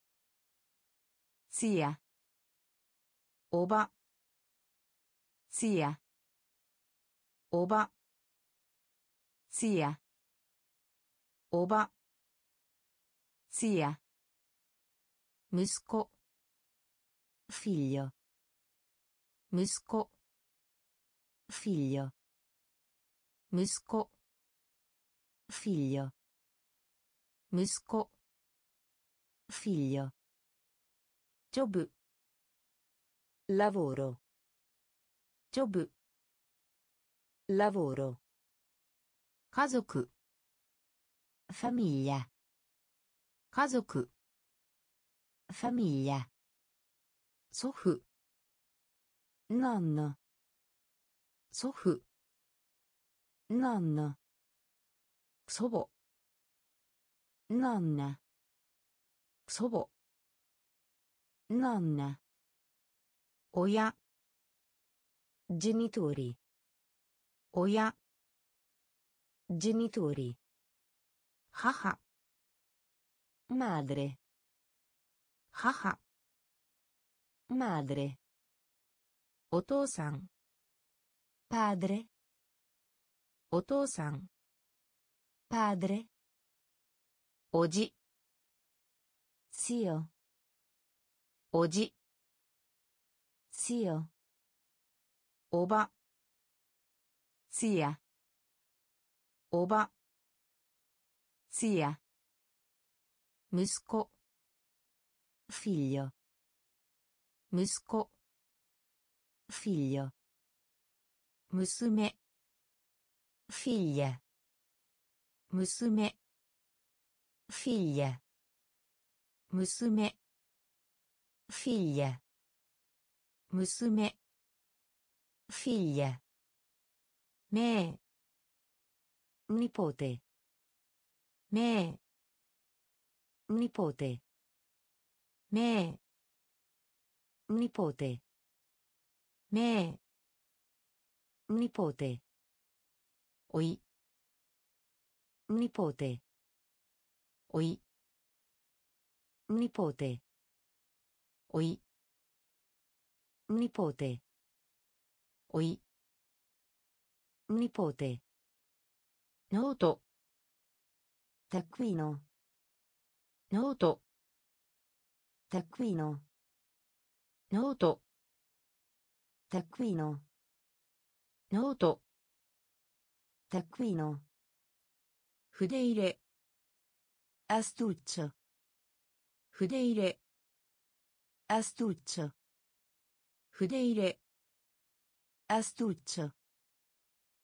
zia おば zia おば zia おば zia 息子 figlio 息子 figlio 息子 Figlio. Musco. Figlio. Job. Lavoro. Job. Lavoro. Kazoku. Famiglia. Kazoku. Famiglia. Sofu. Nonno. Sofu. Nonno. 祖母なんな祖母なんな親ジニトーリ親ジニトーリ母マーデレ母マーデレお父さんパーデレお父さん Padre. Oggi. Zio. Oggi. Zio. Oba. Zia. Oba. Zia. Musco. Figlio. Musco. Figlio. Musume. Figlia. Figlia. Musume. Figlia. Me. Nipote. Me. Nipote. Me. Nipote. Me. Nipote. Oi. Nipote. Oi. Nipote. Oi. Nipote. Oi. Nipote. Noto. Taccuino. Noto. Taccuino. Noto. Taccuino. Noto. Taccuino. 筆入れ astuccio 筆入れ astuccio 筆入れ astuccio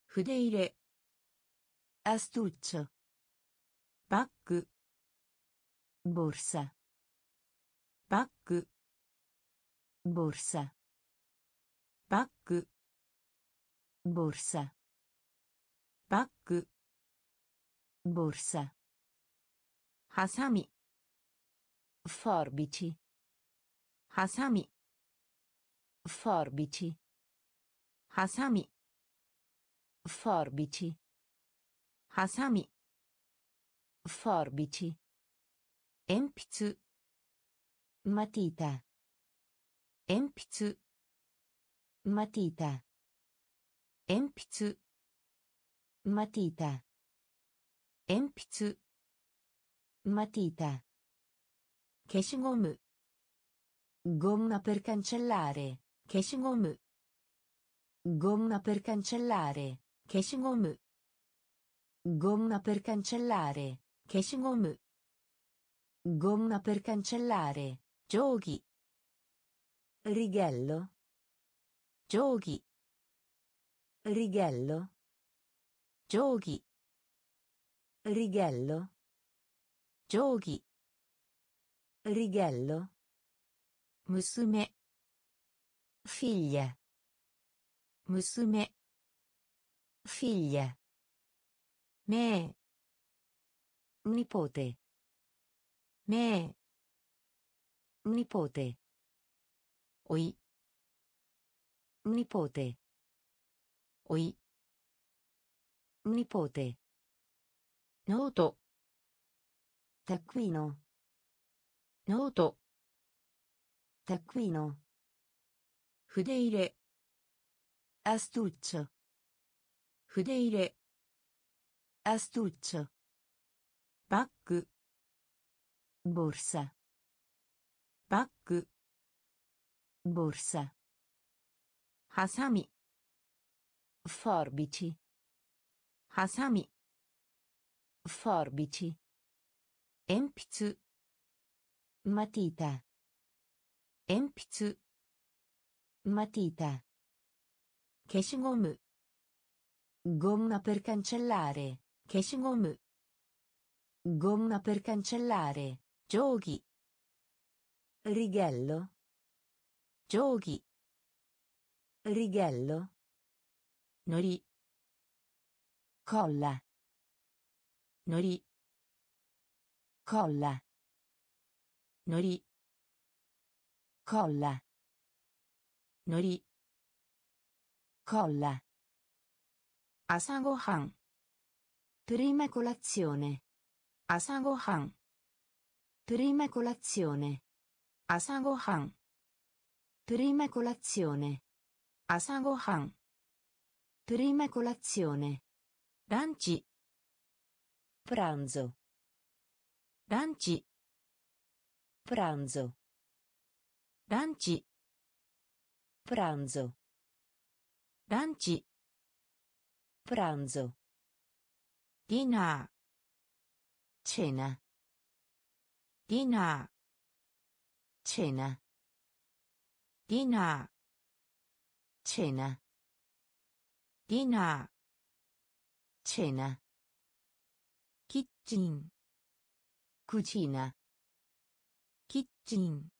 筆入れ astuccio バッグ borsa バッグ borsa バッグ borsa バッグ Borsa. Hasami. Forbici. Hasami. Forbici. Hasami. Forbici. Hasami. Forbici. empizu Matita. empizu Matita. empizu Matita. 鉛筆 matita 消しゴム gomma per cancellare 消しゴム gomma per cancellare 消しゴム gomma per cancellare 消しゴム gomma per cancellare 定規 righello 定規 righello 定規 Righello. Giochi. Righello. Musume. Figlia. Musume. Figlia. Me. Nipote. Me. Nipote. Oi. Nipote. Oi. Nipote noto. Taccuino. Noto. Taccuino. Fudeire. Astuccio. Fudeire. Astuccio. Pack borsa. Pack borsa. Hasami. Forbici. Hasami. Forbici. Empizzu. Matita. Empizzu. Matita. Keshigomu. Gomma per cancellare. Keshigomu. Gomma per cancellare. Giochi. Righello. Giochi. Righello. Nori. Colla. Nori. Colla. Nori. Colla. Nori. Colla. Asagohan. Prima colazione. Asagohan. Prima colazione. Asagohan. Prima colazione. Asagohan. Prima colazione. Lanci. Pranzo. Lanci. Pranzo. Lanci. Pranzo. Lanci. Pranzo. Dinner. Cena. Dinner. Cena. Dinner. Cena. Dinner. Cena. チンクチーナキッチン。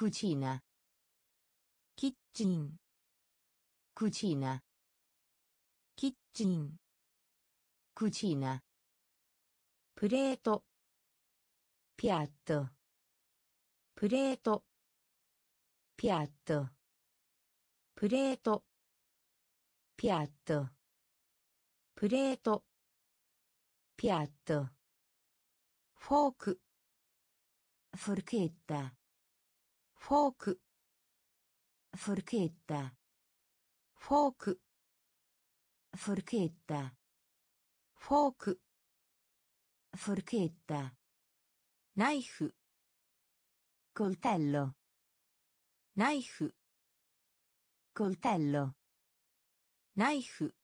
クチーナキッチンクチーナキッチンクチーナプレートピアットプレートピアットプレートピアットプレート piatto. Fork forchetta. Fork forchetta. Fork forchetta. Fork forchetta. Knife coltello. Knife coltello. Knife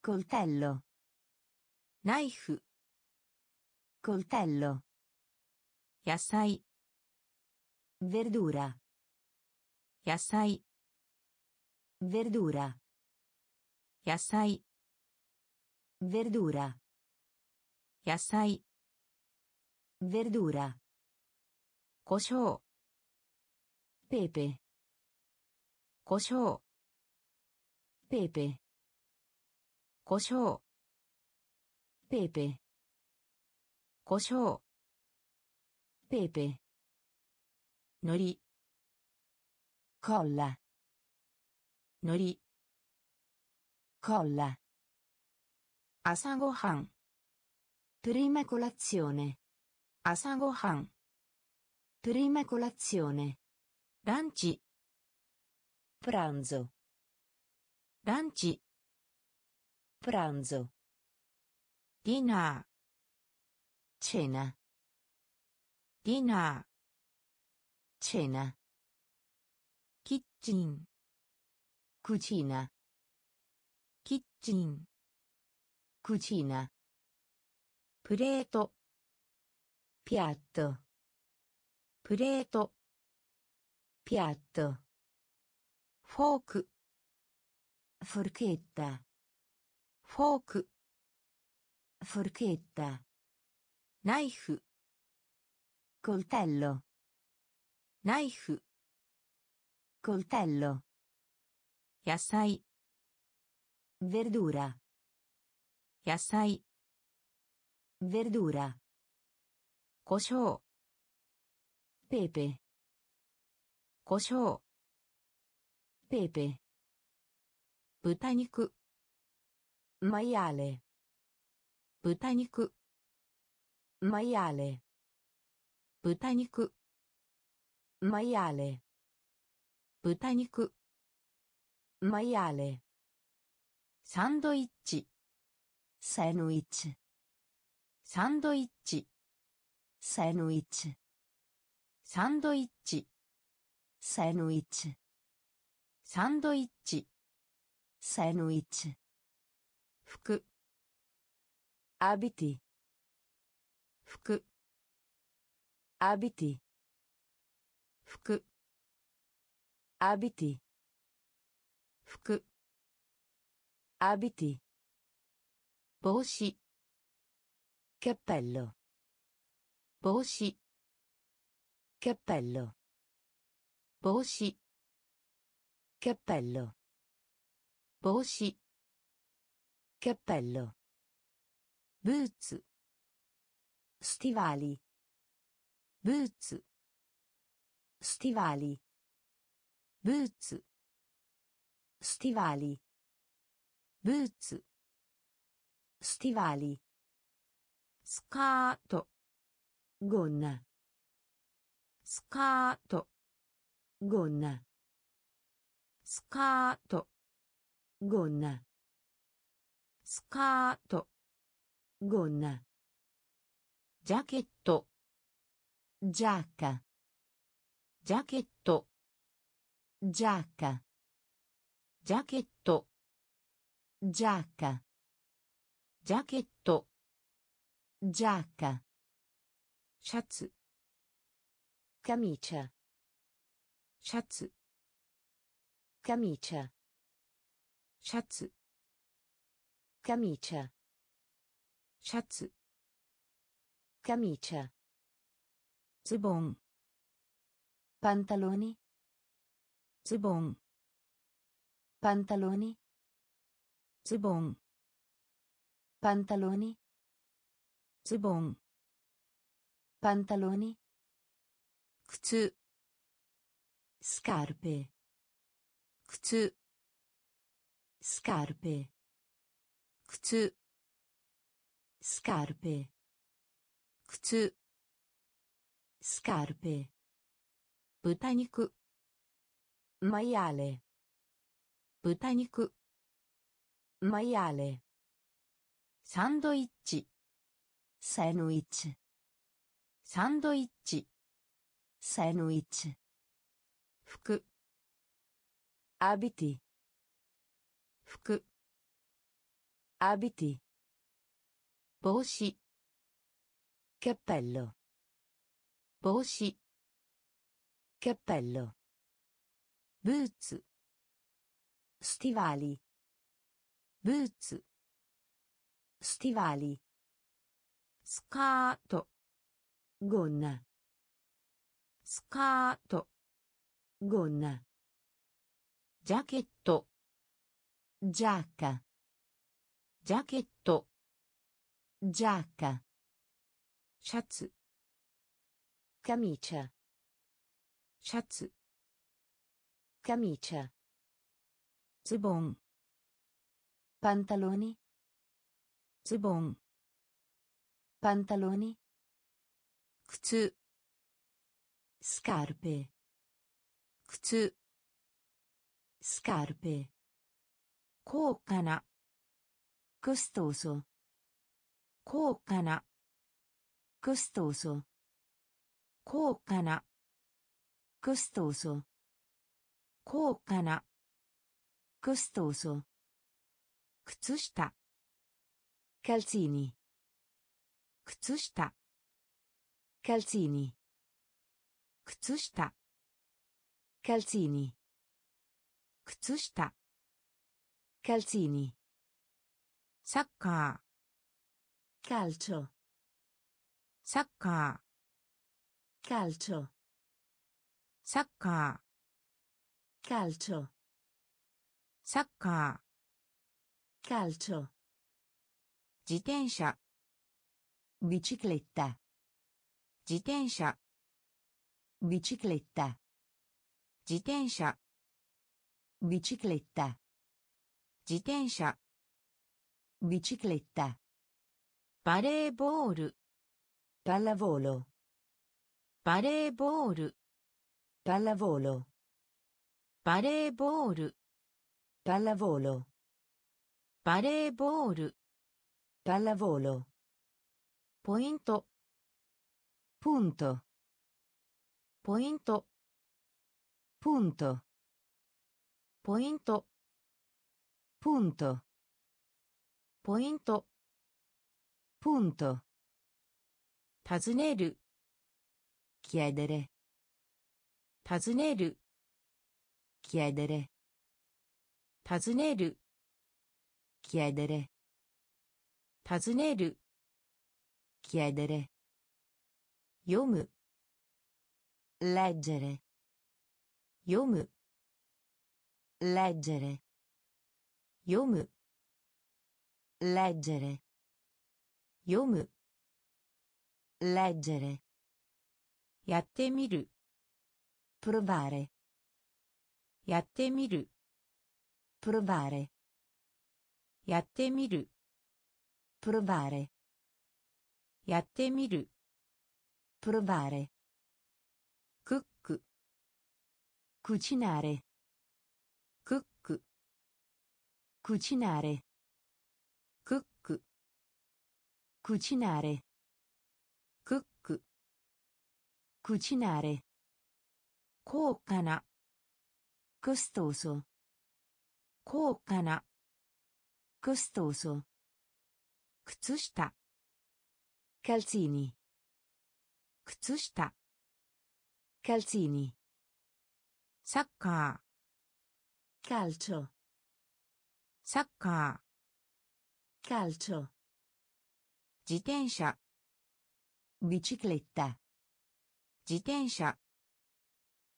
coltello. ナイフ coltello 野菜 verdura 野菜 verdura 野菜 verdura 野菜 verdura 胡椒 pepe 胡椒 pepe 胡椒 pepe 胡椒 pepe のり colla のり colla 朝ごはん prima colazione 朝ごはん prima colazione ランチ pranzo ランチ pranzo ディナ cena ーディナー cena キッチン cucina キッチン cucina プレート piatto プレート piatto フォーク forchetta フォーク Forchetta. Knife. Coltello. Knife. Coltello. Yasai. Verdura. Yasai. Verdura. Kosho. Pepe. Kosho. Pepe. 豚肉。Maiale. 豚肉。Maiale. 豚肉。Maiale. 豚肉。Maiale. サンドイッチ。サンドイッチサンドイッチ。サンドイッチサンドイッチ。サンドイッチサンドイッチ。サンドイッチ服。Abiti. Fuku. Abiti. Fuku. Abiti. Fuku. Abiti. Boshi. Cappello. Boshi. Cappello. Boshi. Cappello. Boshi. Cappello. ブーツ。スティワリブーツ。スティワリブーツ。スティワリブーツ。スティワリスカート。ゴンナ。スカート。ゴンナ。スカート。ゴンナ。スカート。gonna. Giacchetto. Giacca. Giacchetto. Giacca. Giacchetto. Giacca. Giacchetto. Giacca. Shats camicia. Shats camicia. Shats camicia. シャツ camicia ズボン pantaloni ズボン pantaloni ズボン pantaloni ズボン pantaloni 靴 scarpe 靴 scarpe 靴 scarpe 靴 scarpe 豚肉 maiale 豚肉 maiale サンドイッチ sandwich サンドイッチ sandwich 服 abiti 服 abiti 帽子 cappello 帽子 cappello ブーツ stivali ブーツ stivali スカー ト gonna スカート gonna ジャケット giacca ジャケット Giacca. Shats. Camicia. Shats. Camicia. zibon Pantaloni. zibon Pantaloni. Kutsu. Scarpe. Kutsu. Scarpe. Cocana. Costoso. 高価な costoso 高価な costoso 高価な costoso 靴下 calzini 靴下 calzini 靴下 calzini 靴下 calzini サッカー calcio ーサッカー calcio サッカー calcio サッカー calcio 自転車 bicicletta 自転車 bicicletta 自転車 bicicletta 自転車 bicicletta バレーボール pallavolo バレーボール pallavolo バレーボール pallavolo バレーボール pallavolo ポイント punto ポイント punto ポイント punto ポイント punto 尋ねる chiedere 尋ねる chiedere 尋ねる chiedere 尋ねる chiedere 読む leggere 読む leggere 読む leggere 読む leggere やってみる provare やってみる provare やってみる provare やってみる provare クック cucinare クック cucinare Cucinare. Cook. Cucinare. Kokana. Costoso. Kokana. Costoso. Kutsushita. Calzini. Kutsushita. Calzini. Sacca. Calcio. Sacca. Calcio. 自転車 bicicletta 自転車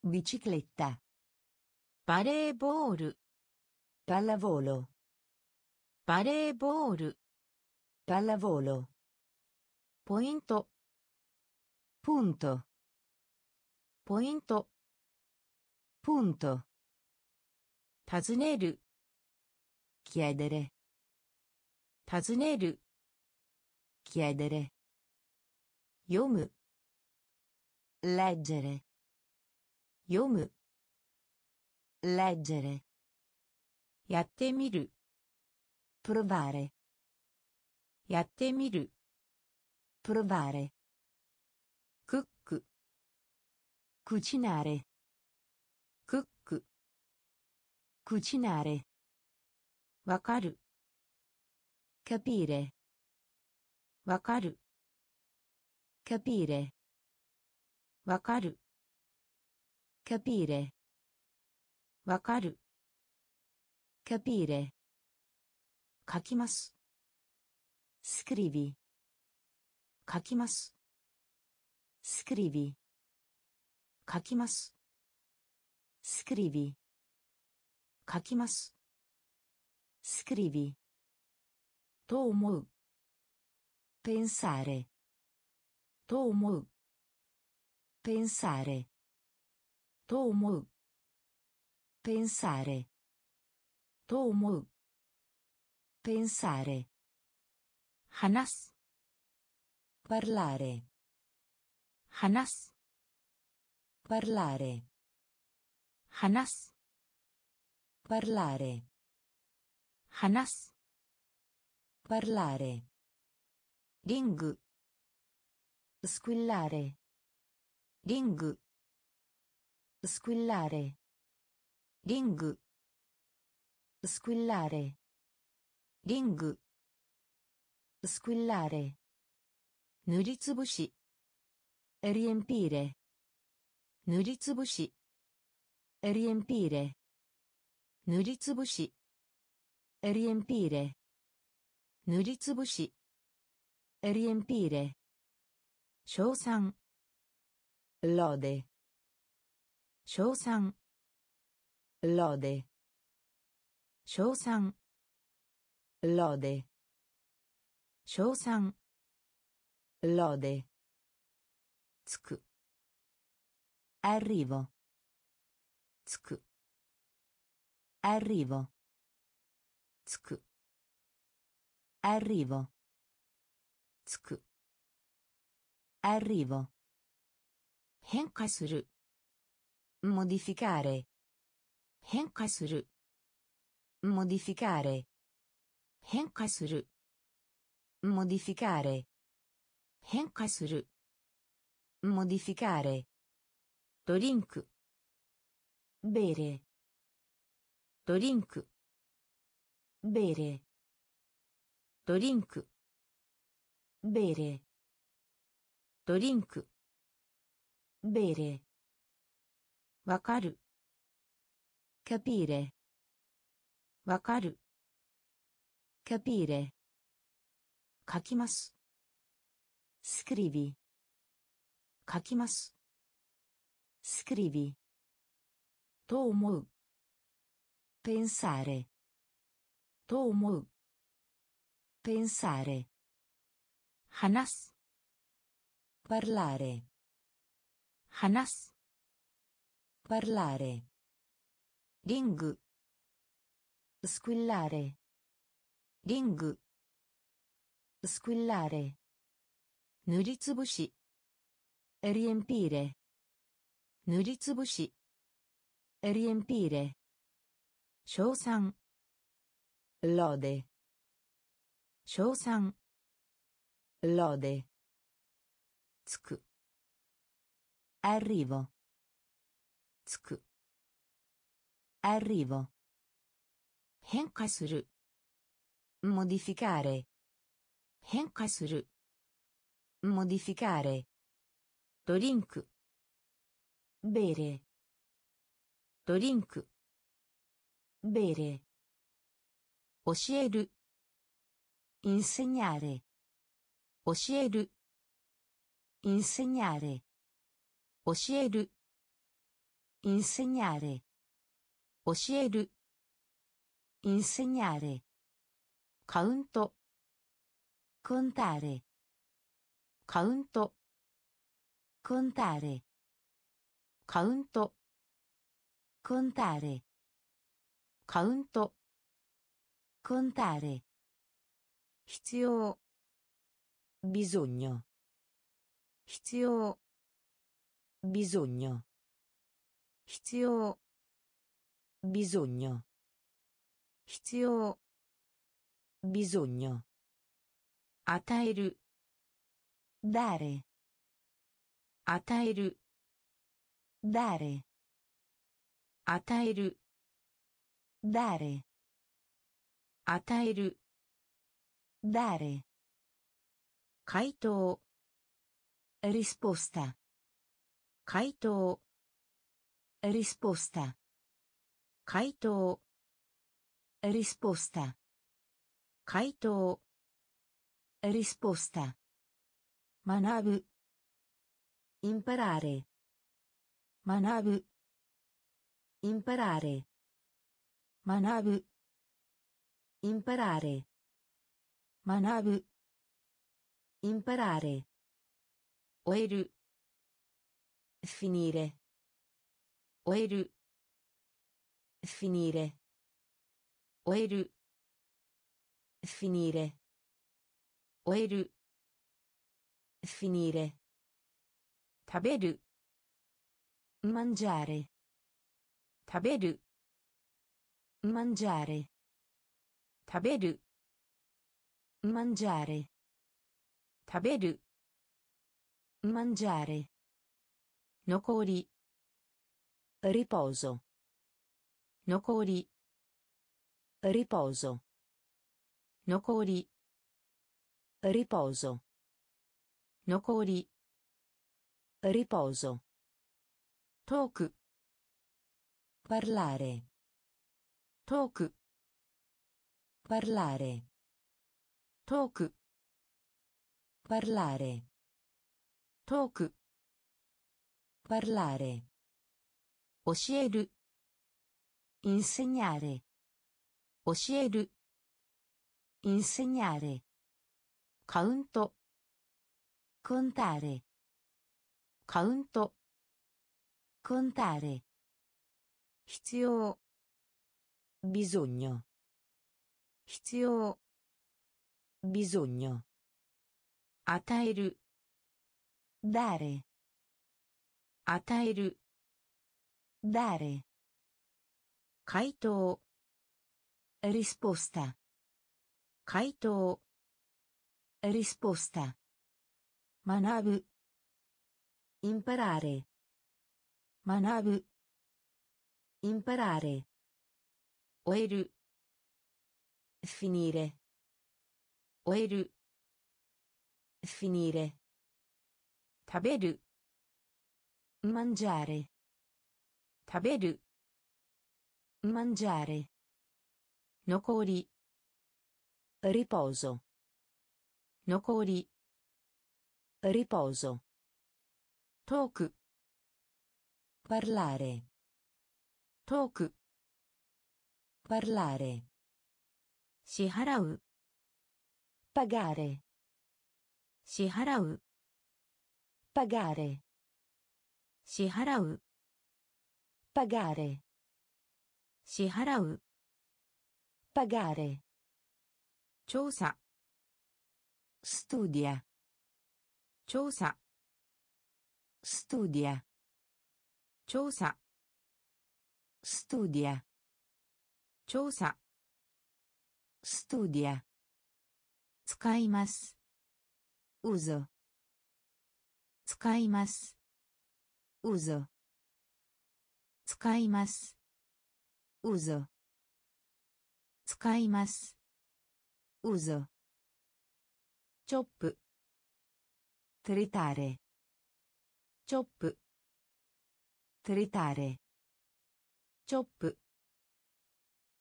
bicicletta バレーボール pallavolo バレーボール pallavolo ポイント punto ポイント punto 尋ねる chiedere 尋ねる Chiedere. Yomu. Leggere. Yomu. Leggere. Yattemiru. Provare. Yattemiru. Provare. Cook. Cucinare. Cook. Cucinare. Wakaru. Capire. わかる capire わかる capire わかる capire 書きます scrivi 書きます scrivi 書きます scrivi 書きます scrivi と思う Pensare. Tomu. Pensare. Tomu. Pensare. Tomu. Pensare. Hanas. Parlare. Hanas. Parlare. Hanas. Parlare. Hanas. Parlare. リング squillare リング squillare リング squillare リング squillare 塗りつぶし riempire 塗りつぶし riempire 塗りつぶし riempire 塗りつぶし Riempire. Shousan. Lode. Shousan. Lode. Shousan. Lode. Shousan. Lode. Tsuku. Arrivo. Tsuku. Arrivo. Tsuku. Arrivo. つく arrivo 変化する modificare 変化する modificare 変化する modificare 変化する modificare ドリンク bere ドリンク bere ドリンク Bere ドリンク bere わかる capire わかる capire 書きます scrivi 書きます scrivi と思う pensare と思う pensare 話す parlare 話す parlare リング squillare リング squillare 塗りつぶし riempire 塗りつぶし riempire 称賛 lode 称賛 lode つく arrivo つく arrivo 変化する modificare 変化する modificare ドリンク bere ドリンク bere 教える insegnare 教える insegnare 教える insegnare 教える insegnare カウント contare カウント contare カウント contare カウント contare 必要 bisogno 必要 bisogno 必要 bisogno 必要 bisogno 与える dare 与える dare 与える dare 与える dare 回答 risposta 回答 risposta 回答 risposta 回答 risposta 学ぶ imparare 学ぶ imparare 学ぶ imparare 学ぶ Imparare. Oeru. Finire. Oeru. Finire. Oeru. Finire. Oeru. Finire. Taberu. Mangiare. Taberu. Mangiare. Taberu. Mangiare. 食べる。mangiare. 残り riposo. 残り riposo. 残り riposo. 残り riposo. Talk parlare. Talk parlare. Talk parlare トーク parlare 教える insegnare 教える insegnare カウント contare カウント contare 必要 bisogno 必要 bisogno 与える。誰与える。誰回答。リスポスタ回答。リスポスタ学ぶ。インパラーレ学ぶ。インパラーレ終える。Finire. 終える。finire 食べる mangiare 食べる mangiare 残り riposo 残り riposo トーク parlare トーク parlare 支払う pagare 支払う pagare 支払う pagare 支払う pagare 調査 studia 調査 studia 調査 studia 調査 studia 使いますうぞ使いますうぞ使いますうぞ使いますうぞチョップトリタレチョップトリタレチョップ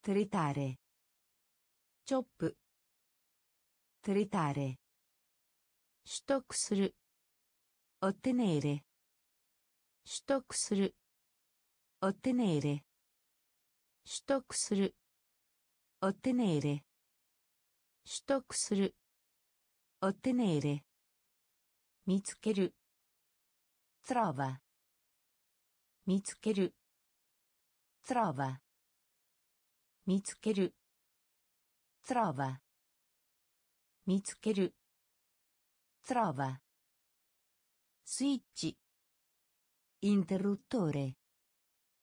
トリタレチョップトリタレ取得する。お手ネ入れ。取得する。お手ネ入れ。取得する。お手ネ入れ。取得する。お手ネ入れ。見つける。トラバ。見つける。トラバ。見つける。トラバ。見つける。trova スイッチ interruttore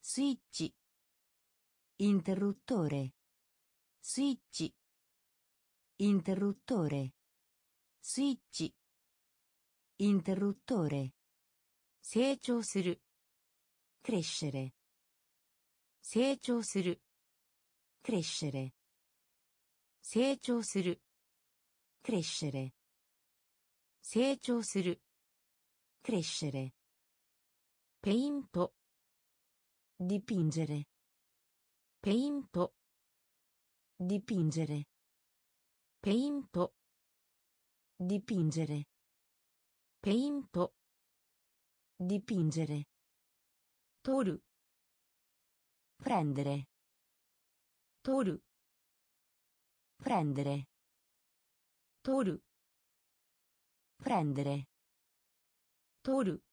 スイッチ interruttore スイッチ interruttore スイッチ interruttore 成長する crescere 成長する crescere 成長する crescere 成長する crescere ペイント dipingere ペイント dipingere ペイント dipingere ペイント dipingere 取る prendere 取る prendere 取る prendere 取る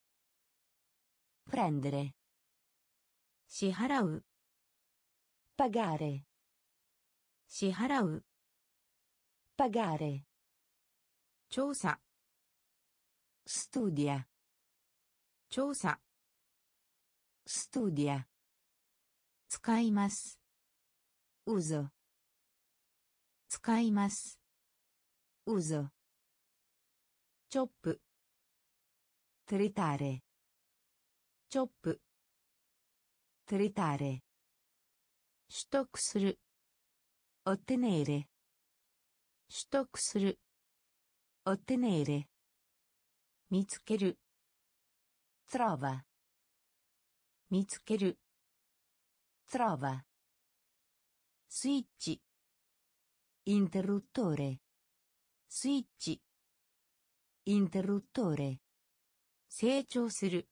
prendere 支払う pagare 支払う pagare 調査 studia 調査 studia 使います uso 使います uso チョップ tritare チョップ tritare 取得する ottenere 取得する ottenere 見つける trova 見つける trova スイッチ interruttore スイッチ interruttore 成長する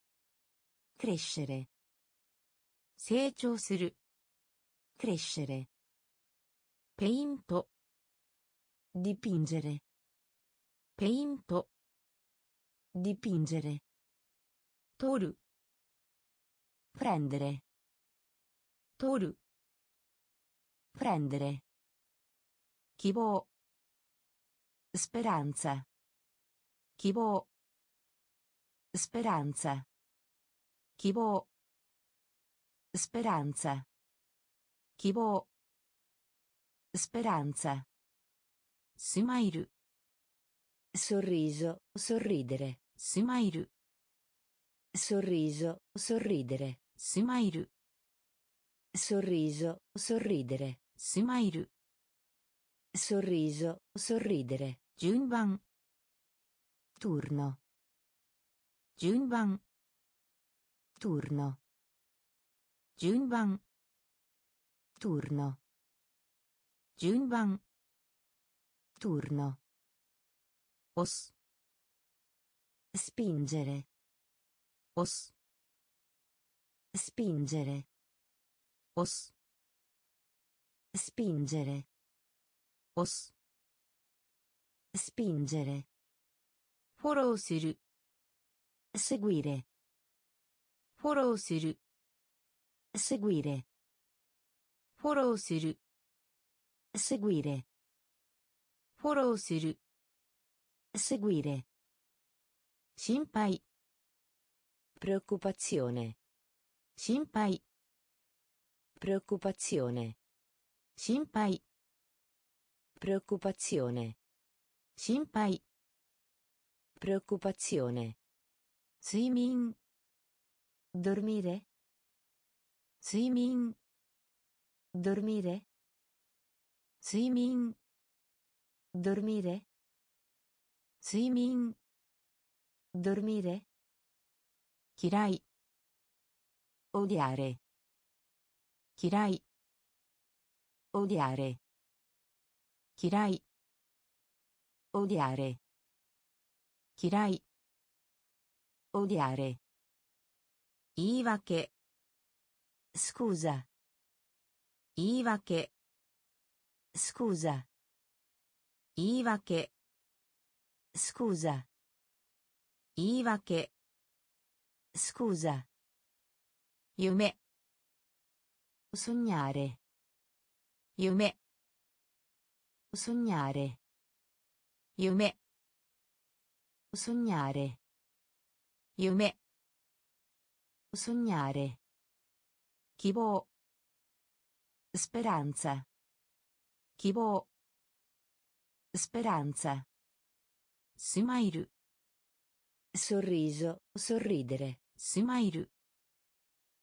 crescere 成長する crescere ペイント dipingere ペイント dipingere 取る prendere 取る prendere 希望 speranza 希望 speranza 希望 speranza 希望 speranza スマイル sorriso sorridere スマイル sorriso sorridere スマイル sorriso sorridere スマイル sorriso sorridere 順番 turno 順番 turno 順番 turno 順番 turno 押す spingere 押す spingere 押す spingere 押す spingere フォローする seguire フォローする seguire フォローする seguire フォローする seguire 心配 preoccupazione 心配 preoccupazione 心配 preoccupazione 心配 Preoccupazione. Suimin. Dormire. Suimin. Dormire. Suimin. Dormire. Suimin. Dormire. Kirai. Odiare. Kirai. Odiare. Kirai. Odiare. 嫌い odiare 言い訳 scusa 言い訳 scusa 言い訳 scusa 言い訳 scusa 夢 sognare 夢 sognare 夢 Sognare. Yume. Sognare. Kibo. Speranza. Kibo. Speranza. Smile. Sorriso, sorridere. Smile.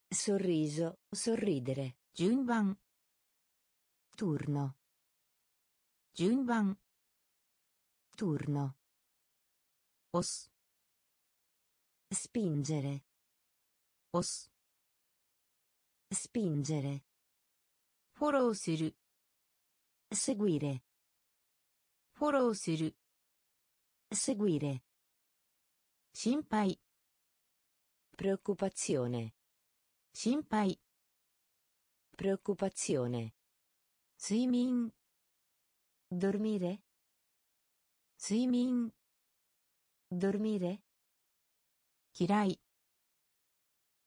Sorriso, sorridere. Giunban. Turno. Giunban. Turno 押す spingere 押す spingere フォローする seguire フォローする seguire 心配 preoccupazione 心配 preoccupazione 睡眠 dormire 睡眠 Dormire. Kirai.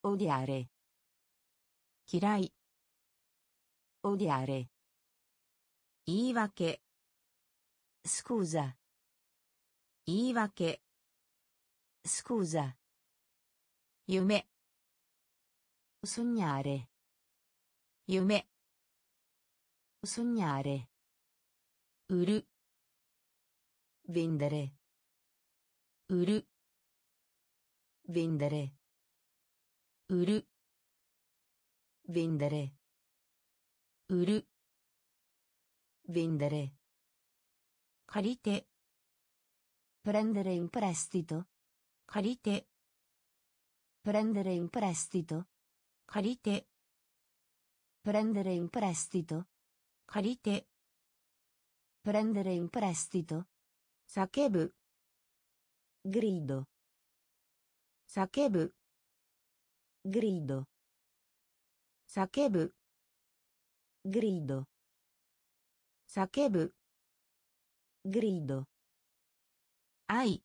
Odiare. Kirai. Odiare. Iwake. Scusa. Iwake. Scusa. Yume. Sognare. Yume. Sognare. Uru. Vendere. 売る vendere 売る vendere 売る vendere 借りて prendere in prestito 借りて prendere in prestito 借りて prendere in prestito 借りて prendere in prestito 叫ぶ Grido. Sakebu. Grido. Sakebu. Grido. Sakebu. Grido. Ai.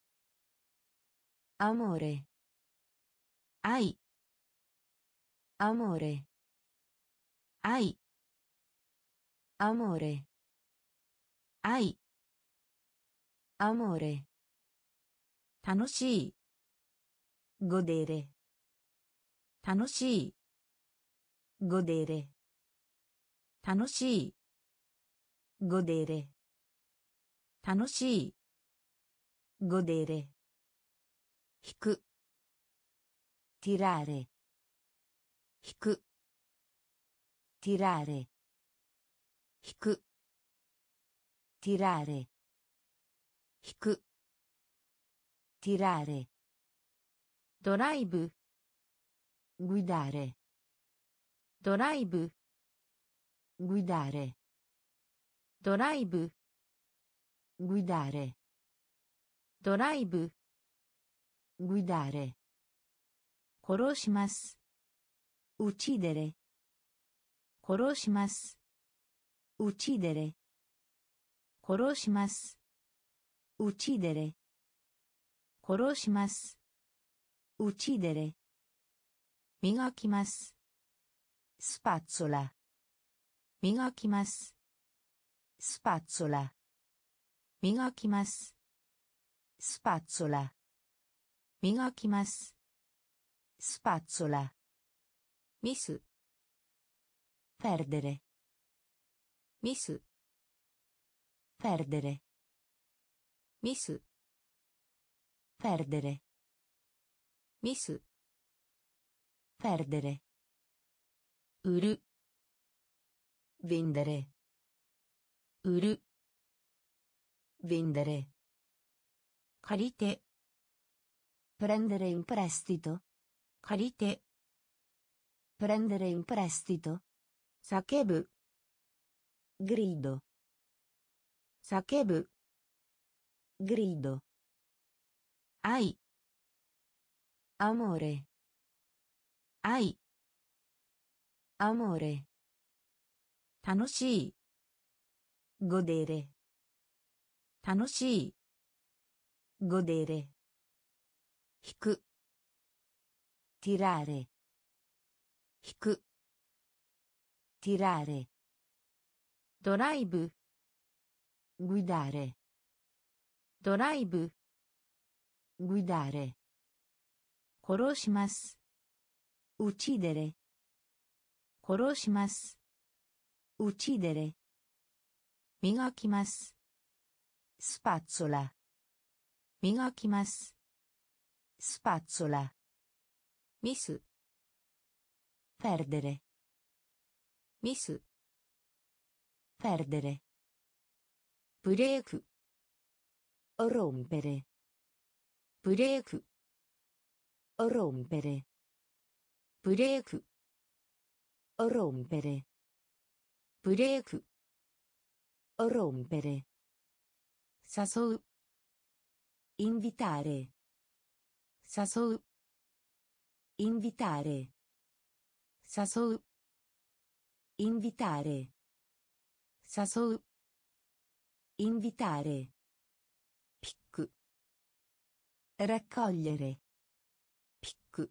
Amore. Ai. Amore. Ai. Amore. Ai. Amore. 楽しい。ごでれ。楽しい。ごでれ。楽しい。ごでれ。楽しい。ごでれ。引く。ティラーレ。引く。ティラーレ。引く。ティラーレ。引く。tirare ドライブ guidare ドライブ guidare ドライブ guidare ドライブ guidare 殺します uccidere 殺します uccidere 殺します uccidere 殺します uccidere 磨きます spazzola 磨きます spazzola 磨きます spazzola 磨きます spazzola ミス perdere ミス perdere ミス Perdere. Miss. Perdere. Uru. Vendere. Uru. Vendere. Carite. Prendere in prestito. Carite. Prendere in prestito. Sakebu. Grido. Sakebu. Grido. 愛 amore 愛 amore 楽しい godere 楽しい godere 引く tirare 引く tirare ドライブ guidare ドライブ guidare 殺します uccidere 殺します uccidere 磨きます spazzola 磨きます spazzola ミス perdere ミス perdere ブレーク rompere ブレーク rompere ブレーク rompere ブレーク rompere 誘う invitare 誘う invitare 誘う invitare 誘う invitare Raccogliere. Pic.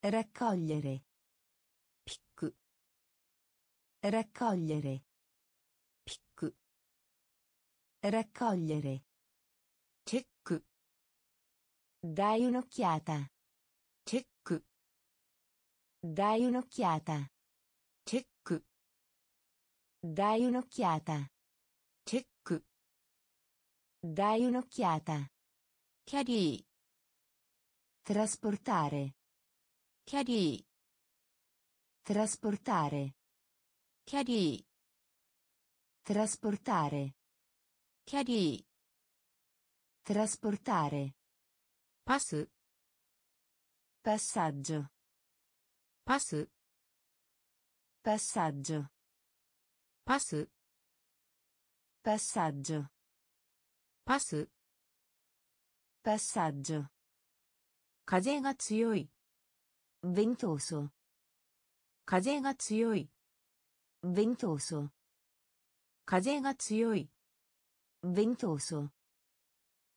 Raccogliere. Pic. Raccogliere. Pic. Raccogliere. Check. Dai un'occhiata. Check. Dai un'occhiata. Check. Dai un'occhiata. Check. Dai un'occhiata. Chiarì. Trasportare. Chiarì. Trasportare. Chiarì. Trasportare. Chiarì. Trasportare. Pass. Passaggio. Pass. Passaggio. Pass. Passaggio. Pass. Passaggio. Kaze ga tsuyoi. Ventoso. Kaze ga tsuyoi. Ventoso. Kaze ga tsuyoi. Ventoso.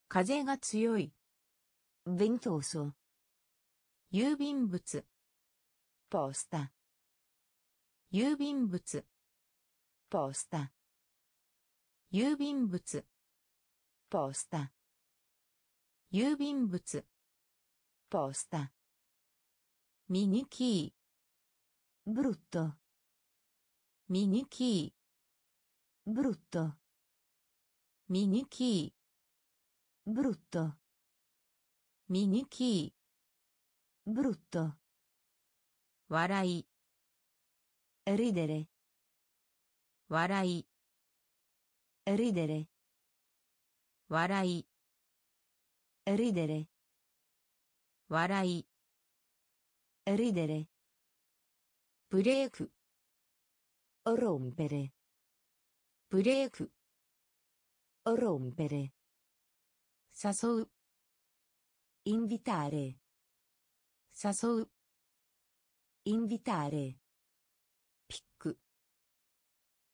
Kaze ga tsuyoi. Ventoso. 郵便物ポスタ郵便物ポスタ郵便物ポスタ郵便物 posta ミニキ brutto ーミニキ brutto ーミニキ brutto ーミニキ brutto ー笑い ridere 笑い ridere 笑い ridere 笑い Ridere. Warai. Ridere. Break. Rompere. Break. Rompere. Sasou. Invitare. Sasou. Invitare. Pic.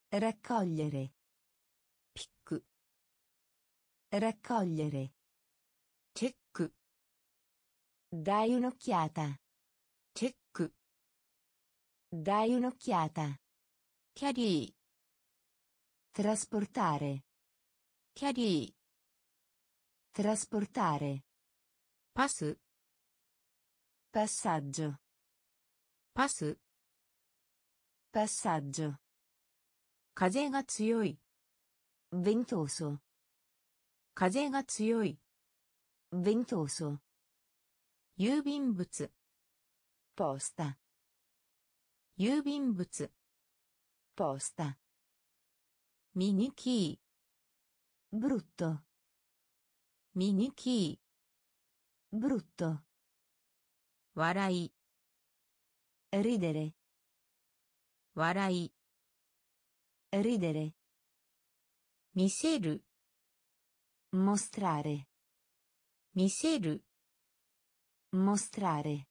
Raccogliere. Pic. Raccogliere. dai un'occhiata チェック dai un'occhiata キャリ trasportare ーキャリー trasportare パス passaggio パス passaggio 風が強い ventoso 風が強い ventoso 郵便物。ポスタ郵便物。ポスタミニキー。ブルットミニキー。ブルット笑い。リデレ笑い。リデレ見せる。Mostrare 見せる。Mostrare.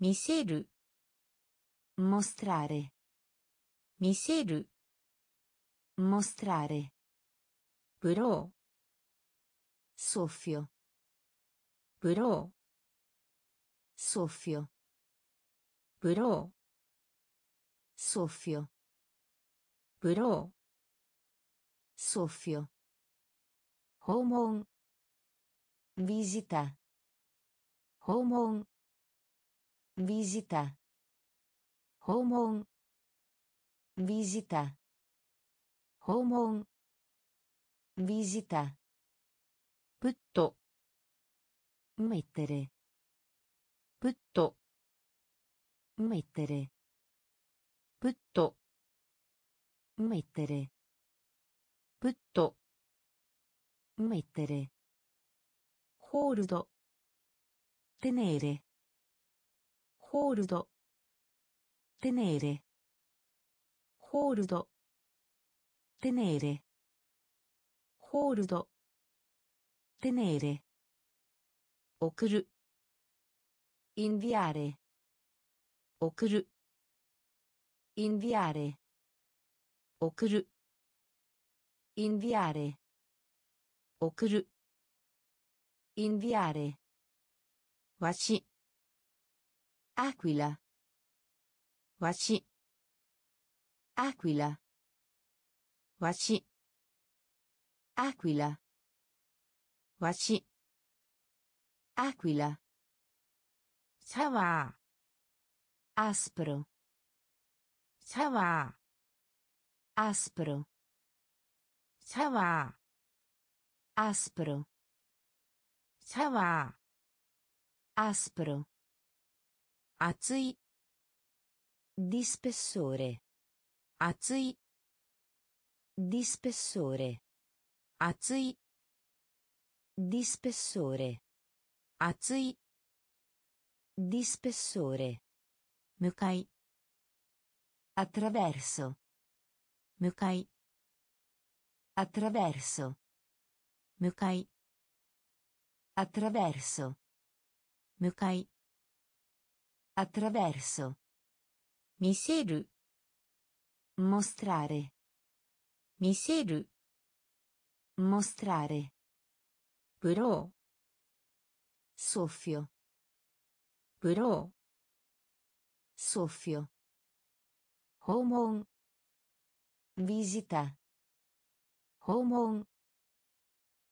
Miseru. Mostrare. Miseru. Mostrare. Però. Soffio. Però. Soffio. Però. Soffio. Però. Soffio. Homon. Visita. 訪問ビジタ訪問ビジタ訪問ビジタプット mettere putto mettere putto mettere putto mettere hold tenere hold. tenere hold. tenere hold. tenere okuru. Inviare. Okuru. Inviare. Okuru. Inviare. Okuru. Inviare. 送る inviare 送る inviare 送る inviare 送る inviare わし aquila わし aquila わし aquila わし aquila シャワー aspro シャワ aspro ーシャワ aspro ーシャワ aspro ー Aspro. Atsui. Di spessore. Atsui. Di spessore. Atsui. Di spessore. Atsui. Di spessore. Mukai. Attraverso. Mukai. Attraverso. Mukai. Attraverso. 向かい attraverso 見せる mostrare 見せる mostrare ブロ soffio ーブロー 訪問 visita プット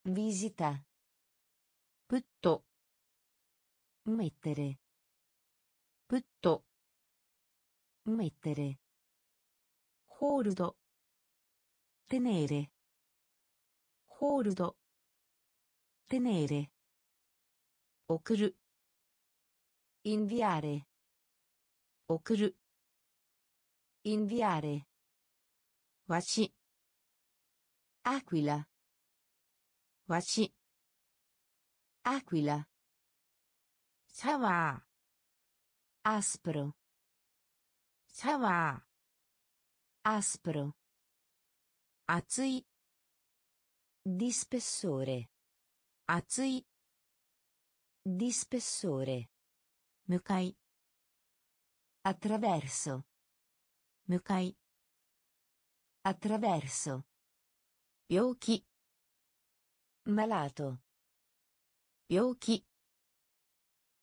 mettere プット Mettere. Putto. Mettere. Hold. Tenere. Hold. Tenere. Okuru. Inviare. Okuru. Inviare. Washi. Aquila. Washi. Aquila. シャワー aspro シャワ aspro ー熱い di spessore 熱い di spessore 向かい attraverso 向かい attraverso 病気 malato 病気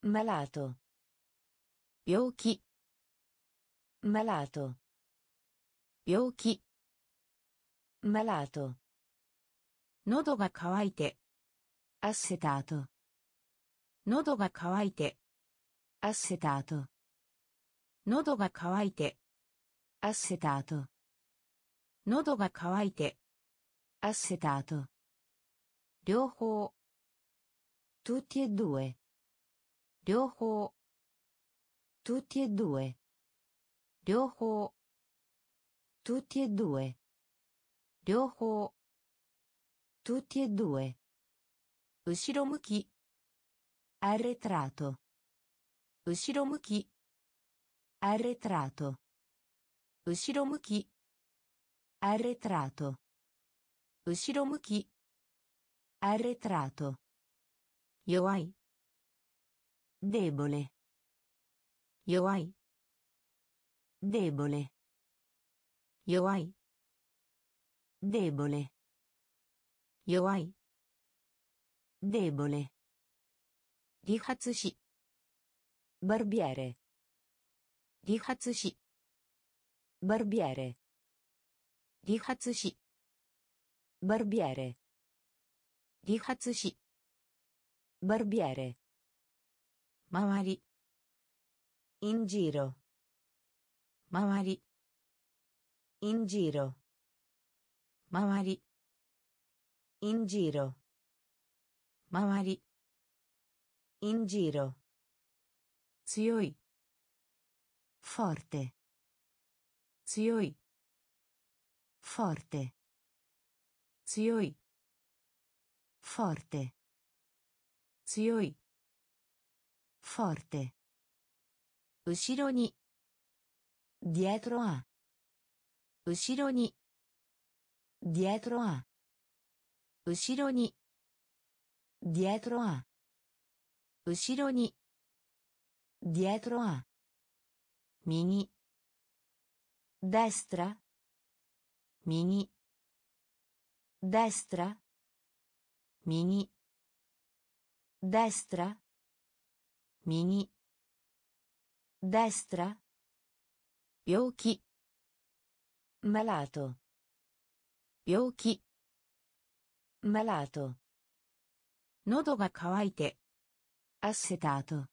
malato 病気 malato 病気 malato 喉が渇いて assetato 喉が渇いて assetato 喉が渇いて assetato 喉が渇いて assetato 両方 tutti e due 両方 tutti e due 両方 tutti e due 両方 tutti e due 後ろ向き arretrato 後ろ向き arretrato 後ろ向き arretrato 後ろ向き arretrato 弱い debole 弱い debole 弱い debole 弱い debole 理髪師 barbiere 理髪師 barbiere 理髪師 barbiere 理髪師 barbiere 周り in giro 周り in giro 周り in giro 周り in giro 強い forte 強い forte 強い forte 強い Forte. Ushiro ni. Dietro a. Ushiro ni. Dietro a. Ushiro ni. Dietro a. Ushiro ni. Dietro a. Mini. Destra. Mini. Destra. Mini. Destra. 右 destra 病気 malato 病気 malato 喉が渇いて assetato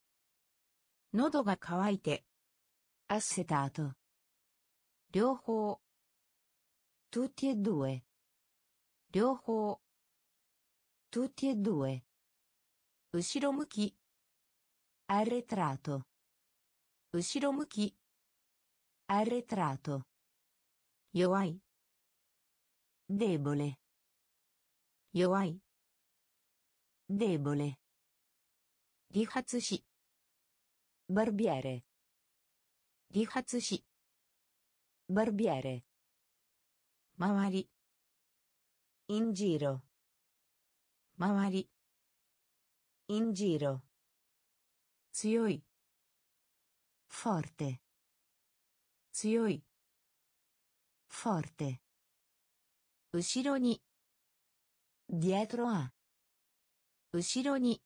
喉が渇いて assetato 両方 tutti e due 両方 tutti e due 後ろ向き arretrato 後ろ向き arretrato 弱い debole 弱い debole 理髪師 barbiere 理髪師 barbiere 周り in giro 周り in giro 強い forte 強い forte 後ろに dietro a 後ろに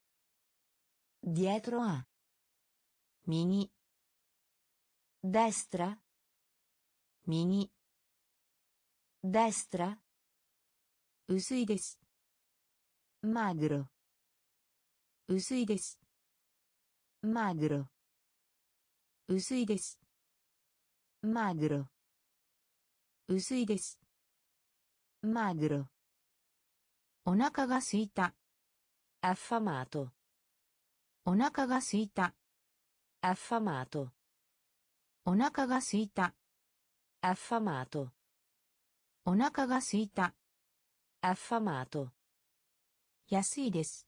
dietro a 右 destra 右 destra 薄いです magro 薄いです magro 薄いです magro 薄いです magro お腹が空いた affamato お腹が空いた affamato お腹が空いた affamato お腹が空いた affamato 安いです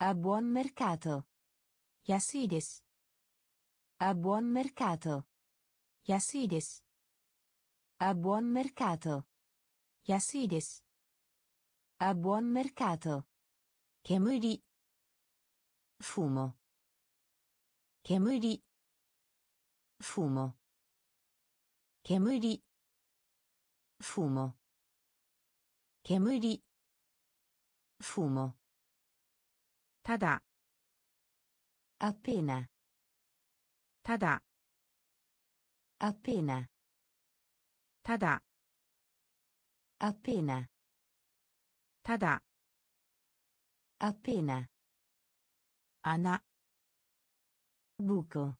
a buon mercato 安いです a buon mercato 安いです a buon mercato 安いです a buon mercato 煙 fumo 煙 fumo 煙 fumo 煙 fumo ただ Appena. Tada. Appena. Tada. Appena. Tada. Appena. Ana. Buco.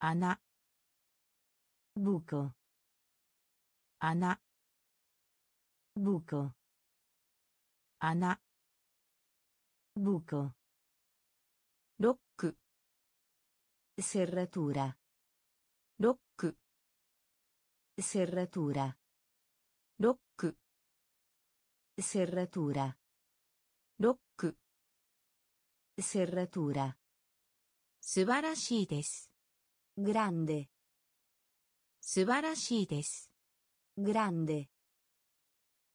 Ana. Buco. Ana. Buco. Ana. Buco. serratura ロック serratura ロック serratura ロック serratura 素晴らしいです grande 素晴らしいです grande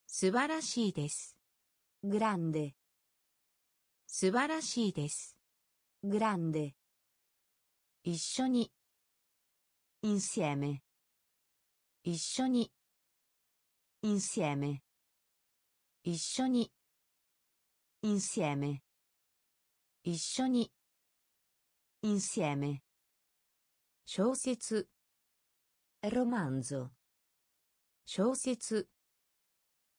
素晴らしいです grande 素晴らしいです grande 一緒に insieme 一緒に insieme 一緒に insieme 一緒に insieme 小説 romanzo 小説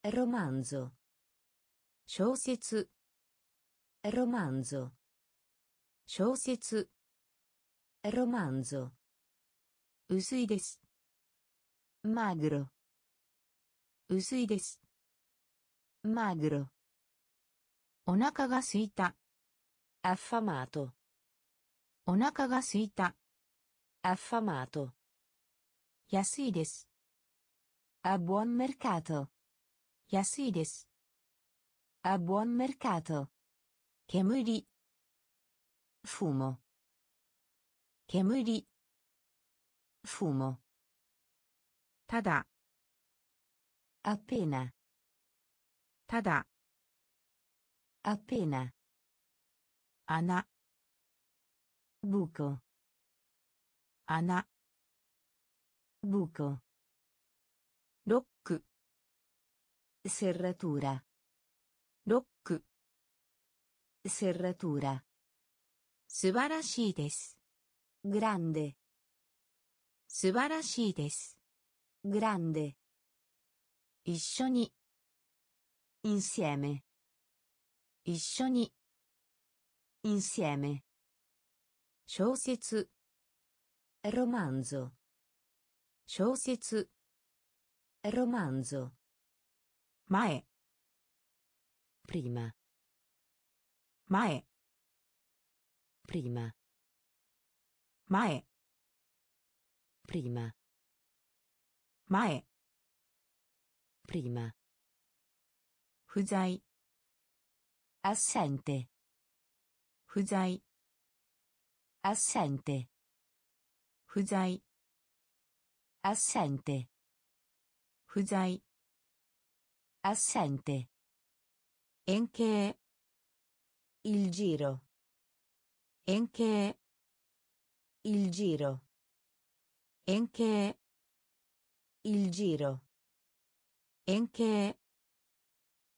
romanzo 小説 romanzo 小説 romanzo 薄いです magro 薄いです magro お腹が空いた affamato お腹が空いた affamato 安いです a buon mercato 安いです a buon mercato 煙 fumo 煙 fumo ただ appena ただ appena 穴 buco 穴 buco ロック serratura ロック serratura 素晴らしいです grande 素晴らしいです grande 一緒に insieme 一緒に insieme 小説 romanzo 小説 romanzo 前 prima 前 prima Ma. Prima. Mae. Prima. Fuzai. Assente. Fuzai. Assente. Fuzai. Assente. Fuzai. Assente. Enche. Il giro. Enche. Il giro. Enche. Il giro. Enche.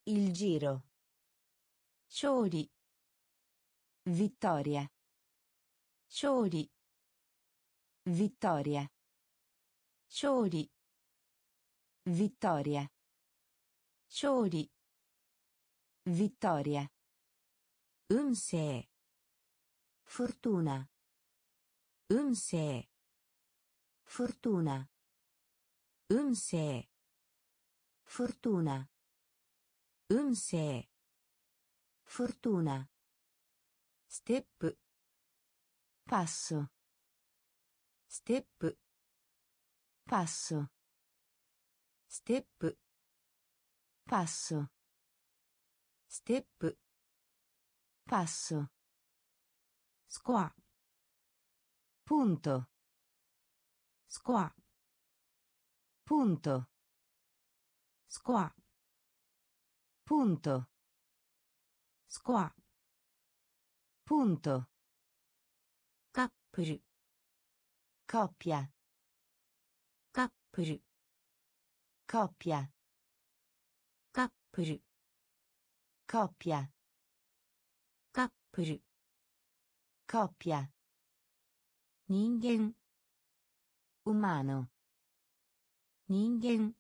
Il giro. Shori. Vittoria. Shori. Vittoria. Shori. Vittoria. Shori. Vittoria. Unse. Fortuna. 運勢 fortuna 運勢 fortuna 運勢 fortuna ステップ passo ステップ passo ステップ passo ステップ passo スコア Punto. Squa. Punto. Squa. Punto. Squa. Punto. Couple. Coppia. Couple. Coppia. Couple. Coppia. Couple. Coppia. 人間 umano 人間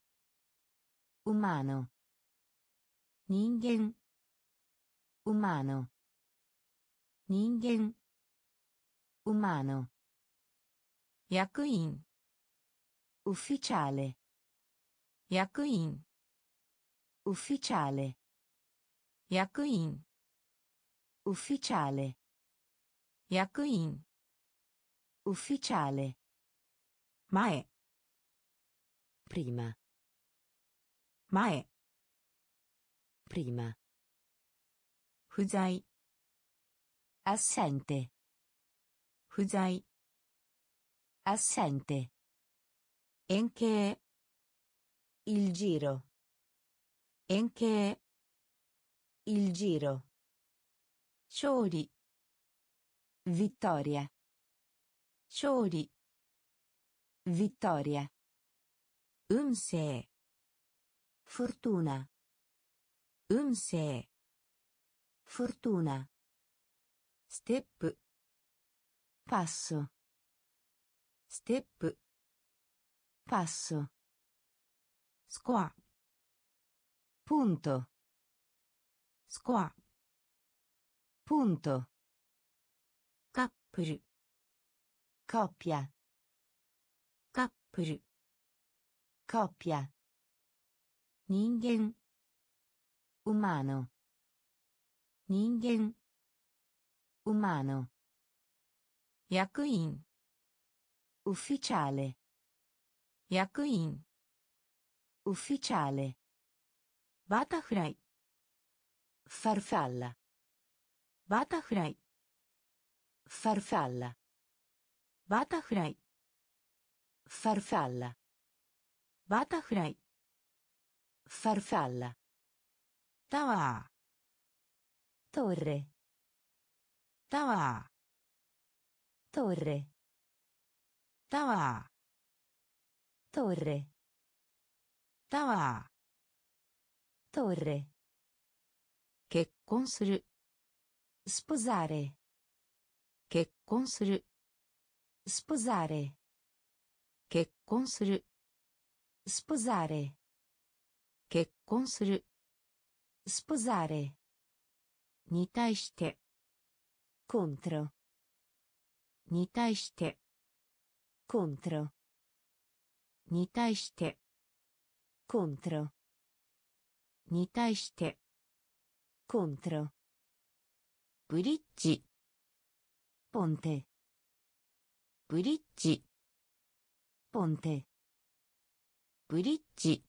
umano 人間 umano 人間 umano 役員 ufficiale 役員 ufficiale 役員 ufficiale 役員 Ufficiale. è. Prima. Ma è. Prima. Fuzai. Assente. Fuzai. Assente. Enche. Il giro. Enche. Il giro. Shori. Vittoria. 勝利 vittoria 運勢 fortuna 運勢 fortuna ステップ passo ステップ passo スコア punto スコア punto カップル coppia カップル coppia 人間 umano 人間 umano 役員 ufficiale 役員 ufficiale バタフライ farfalla バタフライ farfalla Butterfly. Farfalla. Butterfly. Farfalla. Tower. Torre. Tower. Torre. Tower. Torre. Tower. Torre. 結婚する。sposare 結婚する sposare 結婚する sposare 結婚する sposare に対して contro に対して contro に対して contro に対して contro ブリッジ ponte ブリッジ。ポンテブリッジ。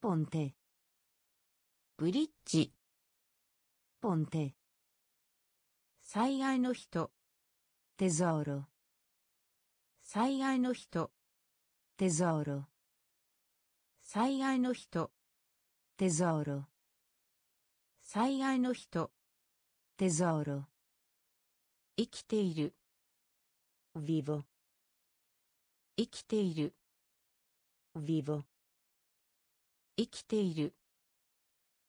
ポンテブリッジ。ポンテ最愛の人。テゾーロ最愛の人。テゾーロ最愛の人。テゾーロ最愛の人。テゾーロ生きている。Vivo 生きている vivo 生きている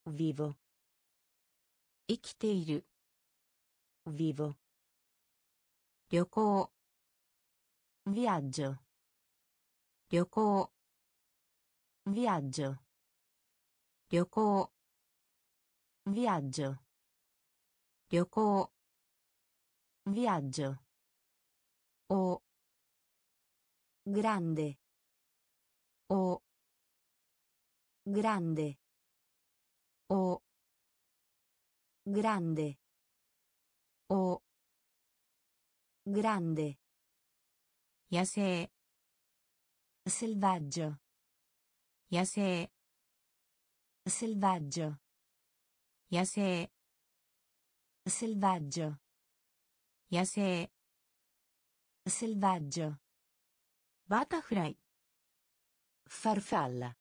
vivo 生きている vivo 旅行旅行 viaggio 旅行 viaggio o grande o grande o grande o grande Yasee. Selvaggio. Yasee. Selvaggio. Yasee. Selvaggio. Yasee. selvaggio バタフライ farfalla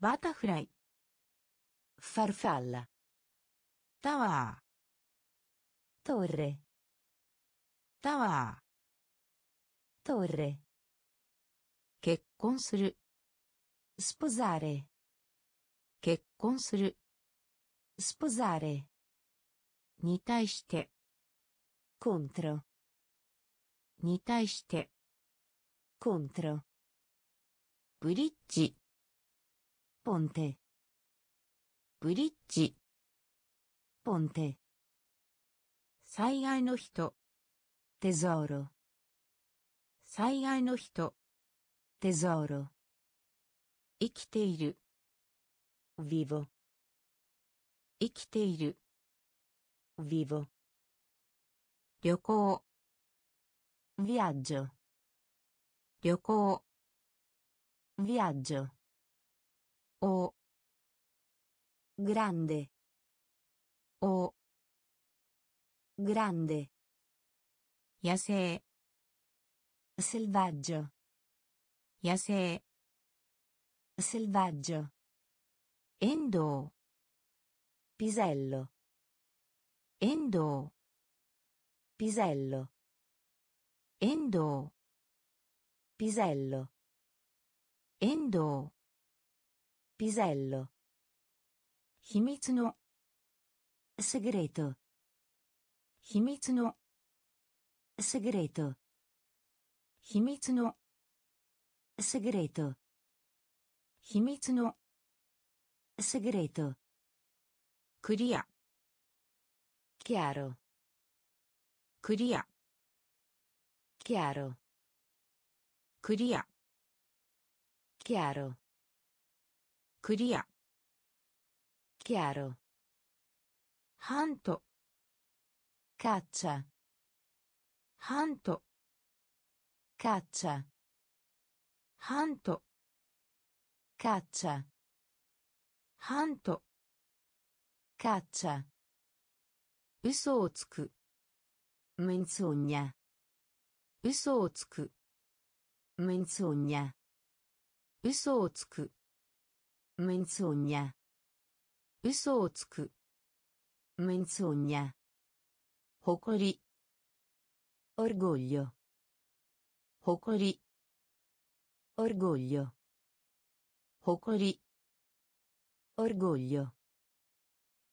バタフライ farfalla タワー torre タワー torre 結婚する sposare 結婚する sposare に対して contro に対して contro ブリッジ ponte ブリッジ ponte 災害の人 tesoro 災害の人 tesoro 生きている vivo 生きている vivo 旅行 Viaggio. 旅行 Viaggio. O. Grande. O. Grande. Yase. Selvaggio. Yase. Selvaggio. Endo. Pisello. Endo. Pisello. 遠藤 pisello 遠藤 pisello 秘密の segreto 秘密の segreto 秘密の segreto 秘密の segreto クリア chiaro クリア chiaro クリア chiaro クリア chiaro ハント caccia ハント caccia ハント caccia ハント caccia 嘘をつく menzogna 嘘をつく menzogna 嘘をつく menzogna 嘘をつく menzogna 誇り orgoglio 誇り orgoglio 誇り orgoglio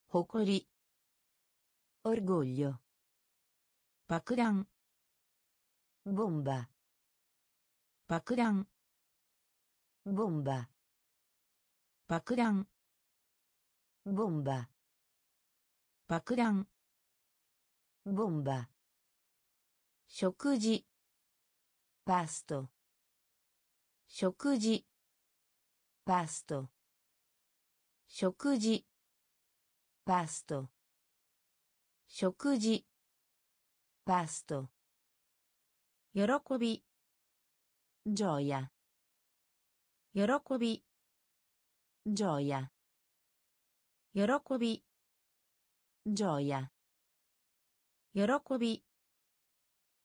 誇り orgoglio 爆弾 ボンバ爆弾。ボンババクランボンババクランボンバ食事。パスト食事。パスト食事。パスト食事。パスト喜び gioia 喜び gioia 喜び gioia 喜び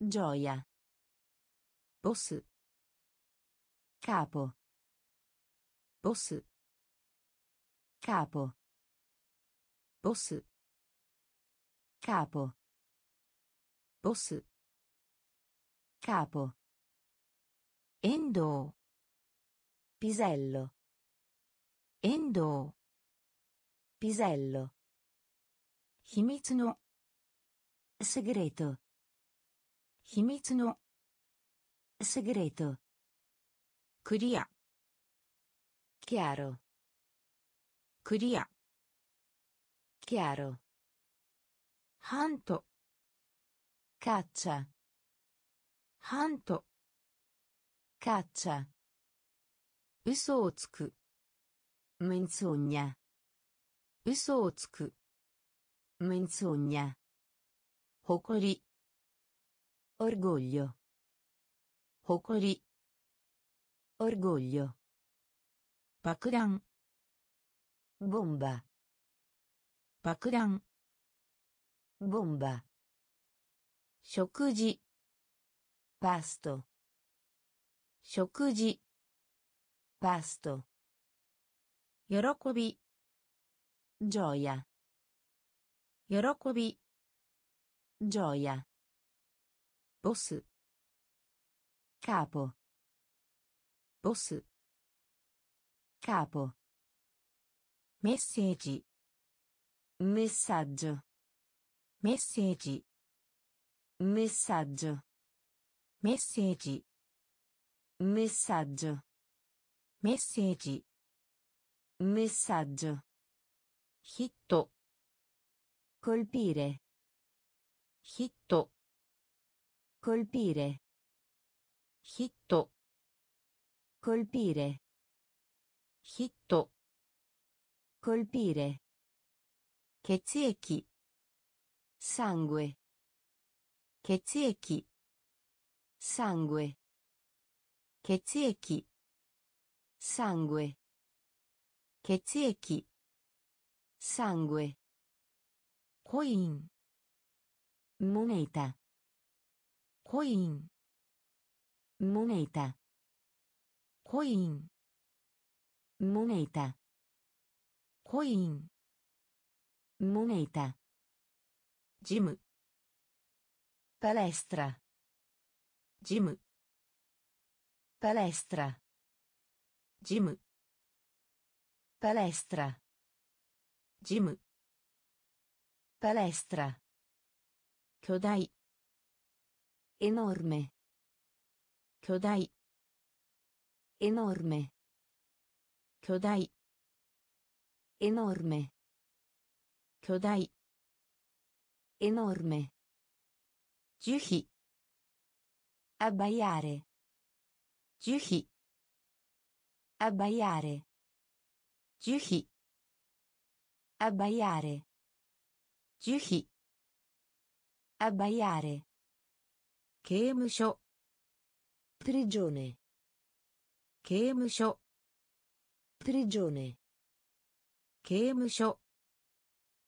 gioia ボス capo ボス capo ボス capo ボス Capo. Endo. Pisello. Endo. Pisello. Himitsuno. Segreto. Himitsuno. Segreto. Curia. Chiaro. Curia. Chiaro. Hanto. Caccia. ハント caccia 嘘をつく menzogna 嘘をつく menzogna 誇り orgoglio 誇り orgoglio 爆弾 bomba 爆弾 bomba 食事 パスト食事。パスト喜び。ジョヤ喜び。ジョヤボス。カポボス。カポメッセージ。メッサージョメッセージ。メッサージョ Messaggi. Messaggio. Messaggi. Messaggio. Hitto. Colpire. Hitto. Colpire. Hitto. Colpire. Hitto. Colpire. Chezzecchi. Sangue. Chezzecchi sangue 血液 sangue 血液 sangue コイン moneta コイン moneta コイン moneta コイン moneta ジム palestra ジム palestra ジム palestra ジム palestra 巨大 enorme 巨大 enorme 巨大 enorme 巨大 enorme 樹皮 Abbaiare. Giuhi. Abbaiare. Giuhi. Abbaiare. Giuhi. Abbaiare. Kemusho. Prigione. Kemusho. Prigione. Kemusho.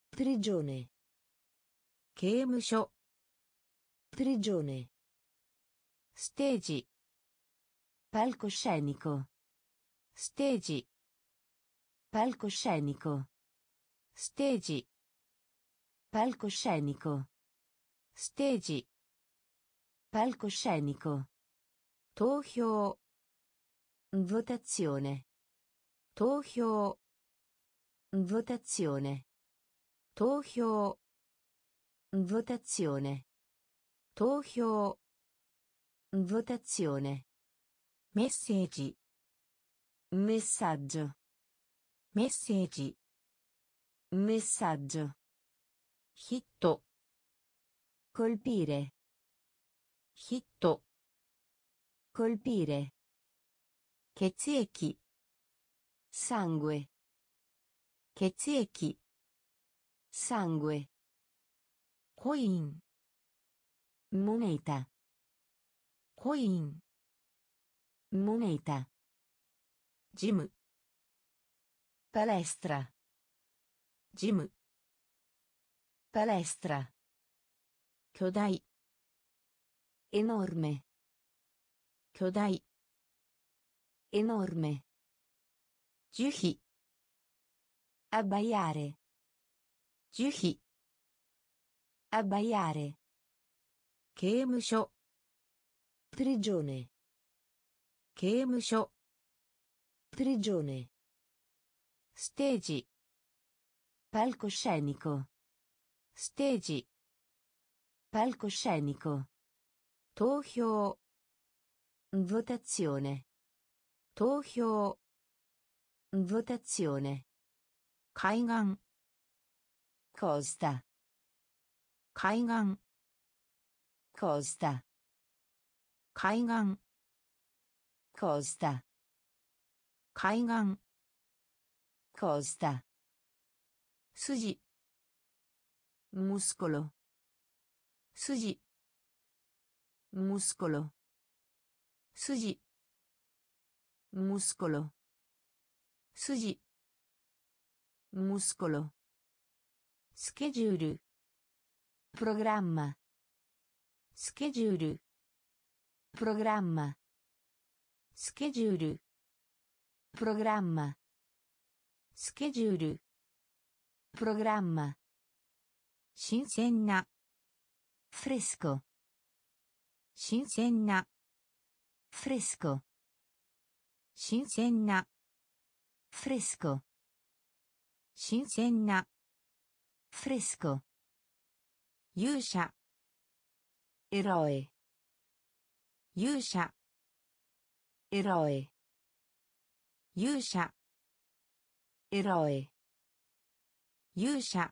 Prigione. Kemusho. Prigione. Stage. Palcoscenico. Stage. Palcoscenico. Stage. Palcoscenico. Stage. Palcoscenico. Tohyo. Votazione. Tohyo. Votazione. Tohyo. Votazione. Tohyo. Votazione. Messaggi. Messaggio. Messaggi. Messaggio. Hitto. Colpire. Hitto. Colpire. Chezieki. Sangue. Chezieki. Sangue. Coin. Moneta. コイン moneta ジム palestra ジム palestra 巨大 enorme 巨大 enorme 樹皮 abbaiare 樹皮 abbaiare 刑務所 Prigione. Kemusho. Prigione. Stage. Palcoscenico. Stage. Palcoscenico. Tohyo. Votazione. Tohyo. Votazione. Kaigan. Costa. Kaigan. Costa. 海岸。コスタ海岸。コスタ筋。ムスコロ筋。ムスコロ筋。ムスコロ筋。ムスコロスケジュールプログラムスケジュール programma スケジュール programma スケジュール programma 新鮮な fresco 新鮮な fresco 新鮮な fresco 新鮮な fresco 勇者 eroe 勇者エ勇者エ勇者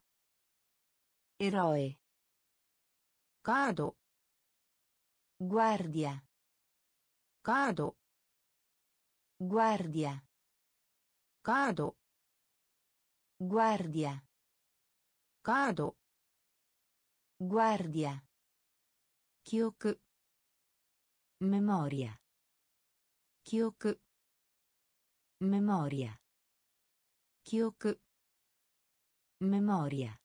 エガード guardia. Cado guardia. Cado guardia. Cado guardia. 記憶 Memoria. Kyoku. Memoria. Kyoku. Memoria.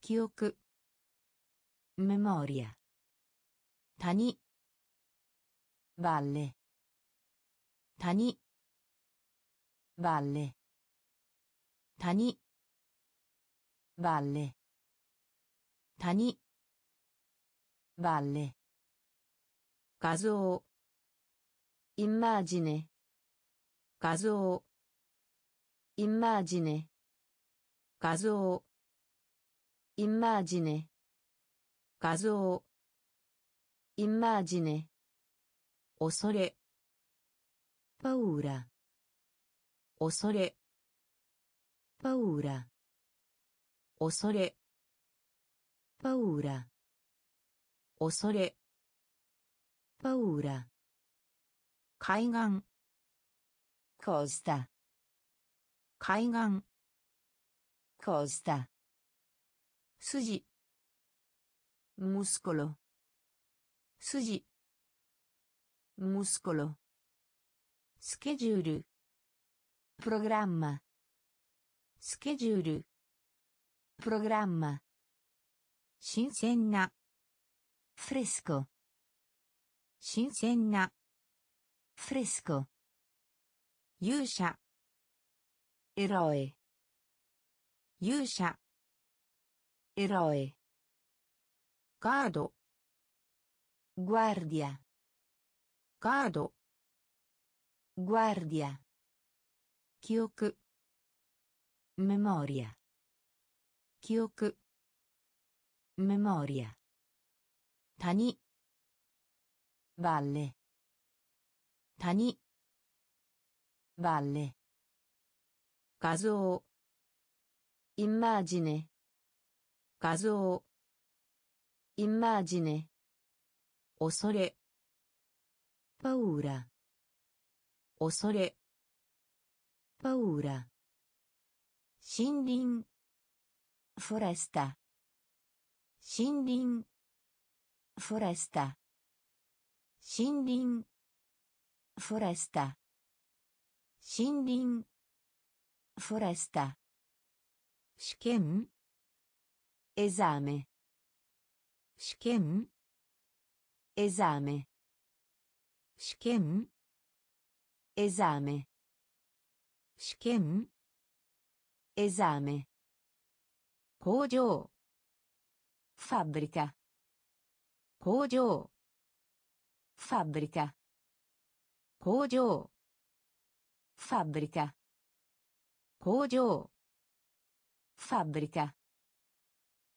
Kyoku. Memoria. Tani. Valle. Tani. Valle. Tani. Valle. Tani. Valle. 画像。イマージネ。画像。イマージネ。画像。イマージネ。画像。イマージネ。恐れ。パウラ。恐れ。パウラ。恐れ。パウラ。恐れ。paura 海岸 costa 海岸 costa 筋 muscolo 筋 muscolo スケジュール programma スケジュール programma 新鮮な fresco 新鮮な fresco 勇者 eroe 勇者 eroe ガード guardia ガード guardia 記憶 memoria 記憶 memoria 谷 valle 谷 valle 画像 immagine 画像 immagine 恐れ paura 恐れ paura 森林 foresta 森林 foresta 森林。フォレスタ。森林。フォレスタ。試験。エザーメ。試験。エザーメ。試験。エザーメ。試験。エザーメ。工場。ファブリカ。工場。Fabbrica. Kojo. Fabbrica. Kojo. Fabbrica.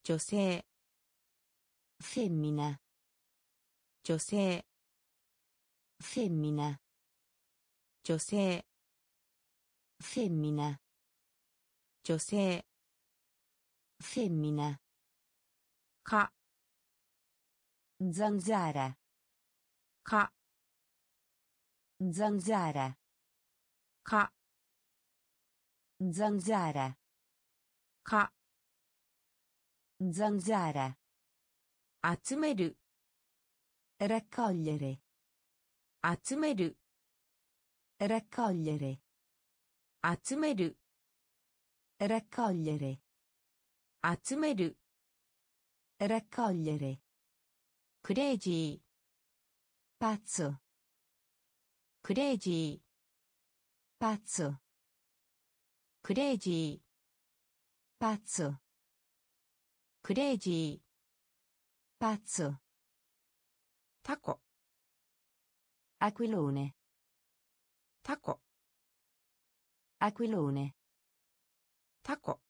Giose. Femmina. Giose. Femmina. Giose. Femmina. Giose. Femmina. Ca. Zanzara. Ca. Zanzara. Ca. Zanzara. Ca. Zanzara. Atsumeru. Raccogliere. Atsumeru. Raccogliere. Atsumeru. Raccogliere. Atsumeru. Raccogliere. Crazy める raccogliere クレイジー pazzo クレイジー pazzo クレイジー pazzo クレイジー pazzo タコ aquilone タコ aquilone タコ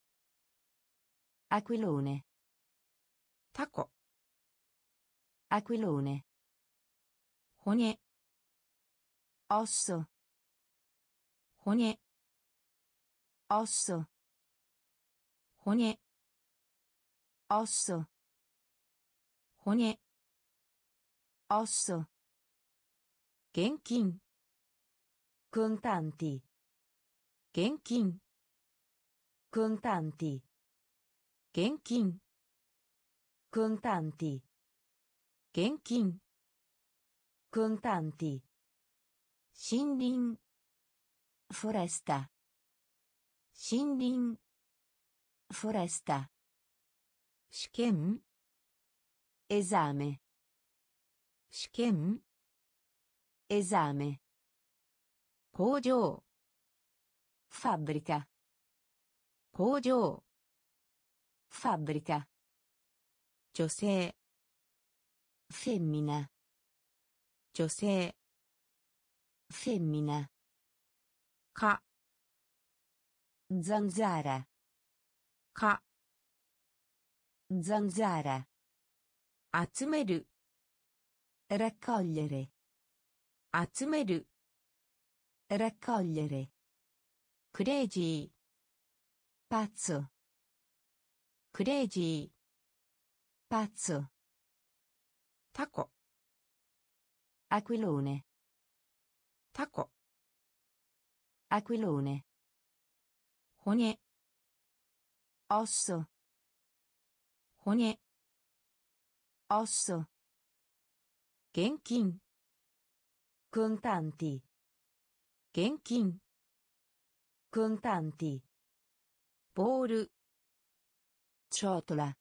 aquilone タコ aquilone 骨 osso 骨 osso 骨 osso 骨 osso 現金 contanti 現金 contanti 現金 contanti 現金 Contanti. Shindin. Foresta. Shindin. Foresta. Shiken. Esame. Shiken. Esame. Kojo. Fabbrica. Kojo. Fabbrica. Giose. Femmina. 女性 femmina か zanzara か zanzara 集める raccogliere 集める raccogliere クレイジー pazzo クレイジー pazzo タコ aquilone タコ Aquilone. Taco. Aquilone. Honie. Osso. Honie. Osso. Genkin. Contanti. Genkin. Contanti. Ball. Ciotola.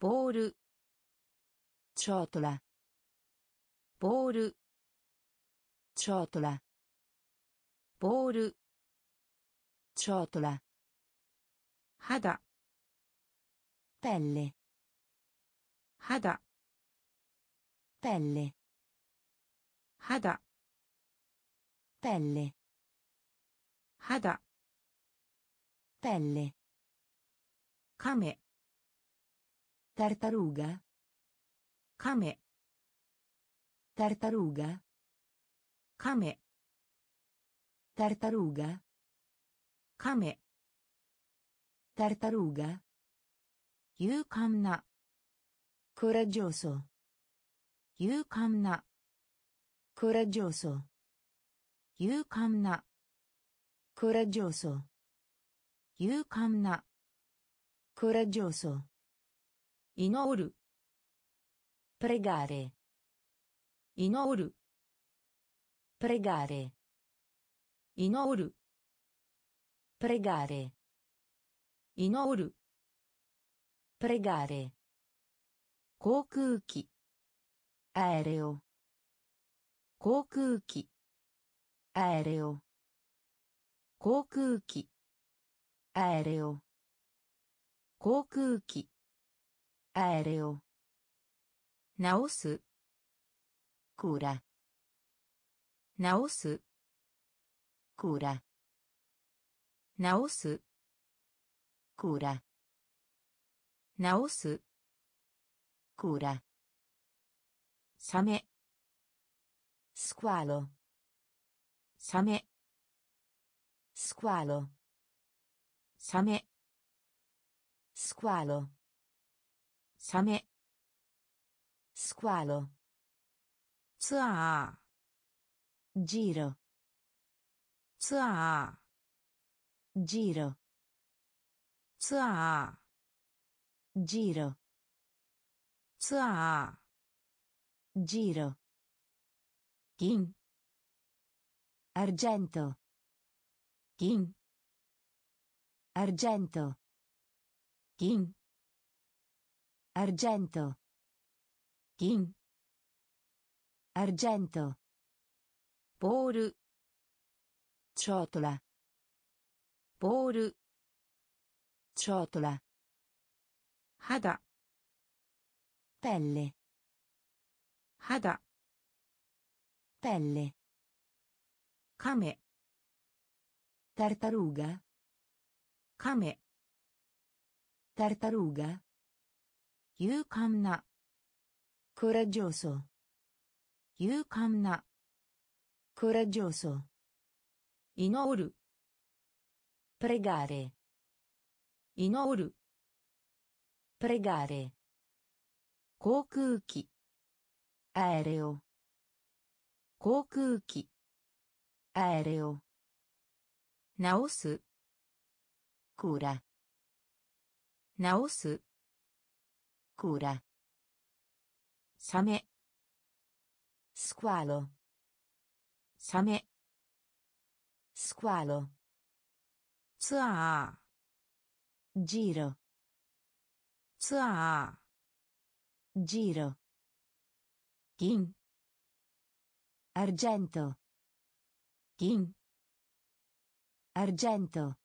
Ball. Ciotola. Ciotola. bowl. Ciotola. Hada. Pelle. Hada. Pelle. Hada. Pelle. Hada. Pelle. Kame. Tartaruga. Kame. Tartaruga. Kame. Tartaruga. Kame. Tartaruga. Yukamna. Coraggioso. Yukamna. Coraggioso. Yukamna. Coraggioso. Yukamna. Coraggioso. Inoru. Pregare. 祈る pregare 祈る pregare 祈る pregare 航空機 aereo 航空機 aereo 航空機 aereo 航空機 aereo 直す cura. Naosu. Cura. Naosu. Cura. Naosu. Cura. Same. Squalo. Same. Squalo. Same. Squalo. Same. Squalo. Zaa. Giro. Zaa. Giro. Zaa. Giro. Zaa. Giro. Gin. Argento. Gin. Argento. Gin. Argento. Gin argento ボール ciotola ボール ciotola 肌 pelle 肌 pelle カメ tartaruga カメ tartaruga 勇敢な coraggioso 勇敢な。コラジョーソ。祈る。プレガーレ。祈る。プレガーレ。航空機。アエレオ。航空機。アエレオ。直す。クーラ。直す。クーラ。サメ。Squalo. Same. Squalo. Zaa. Giro. Zaa. Giro. Gin. Argento. Gin. Argento.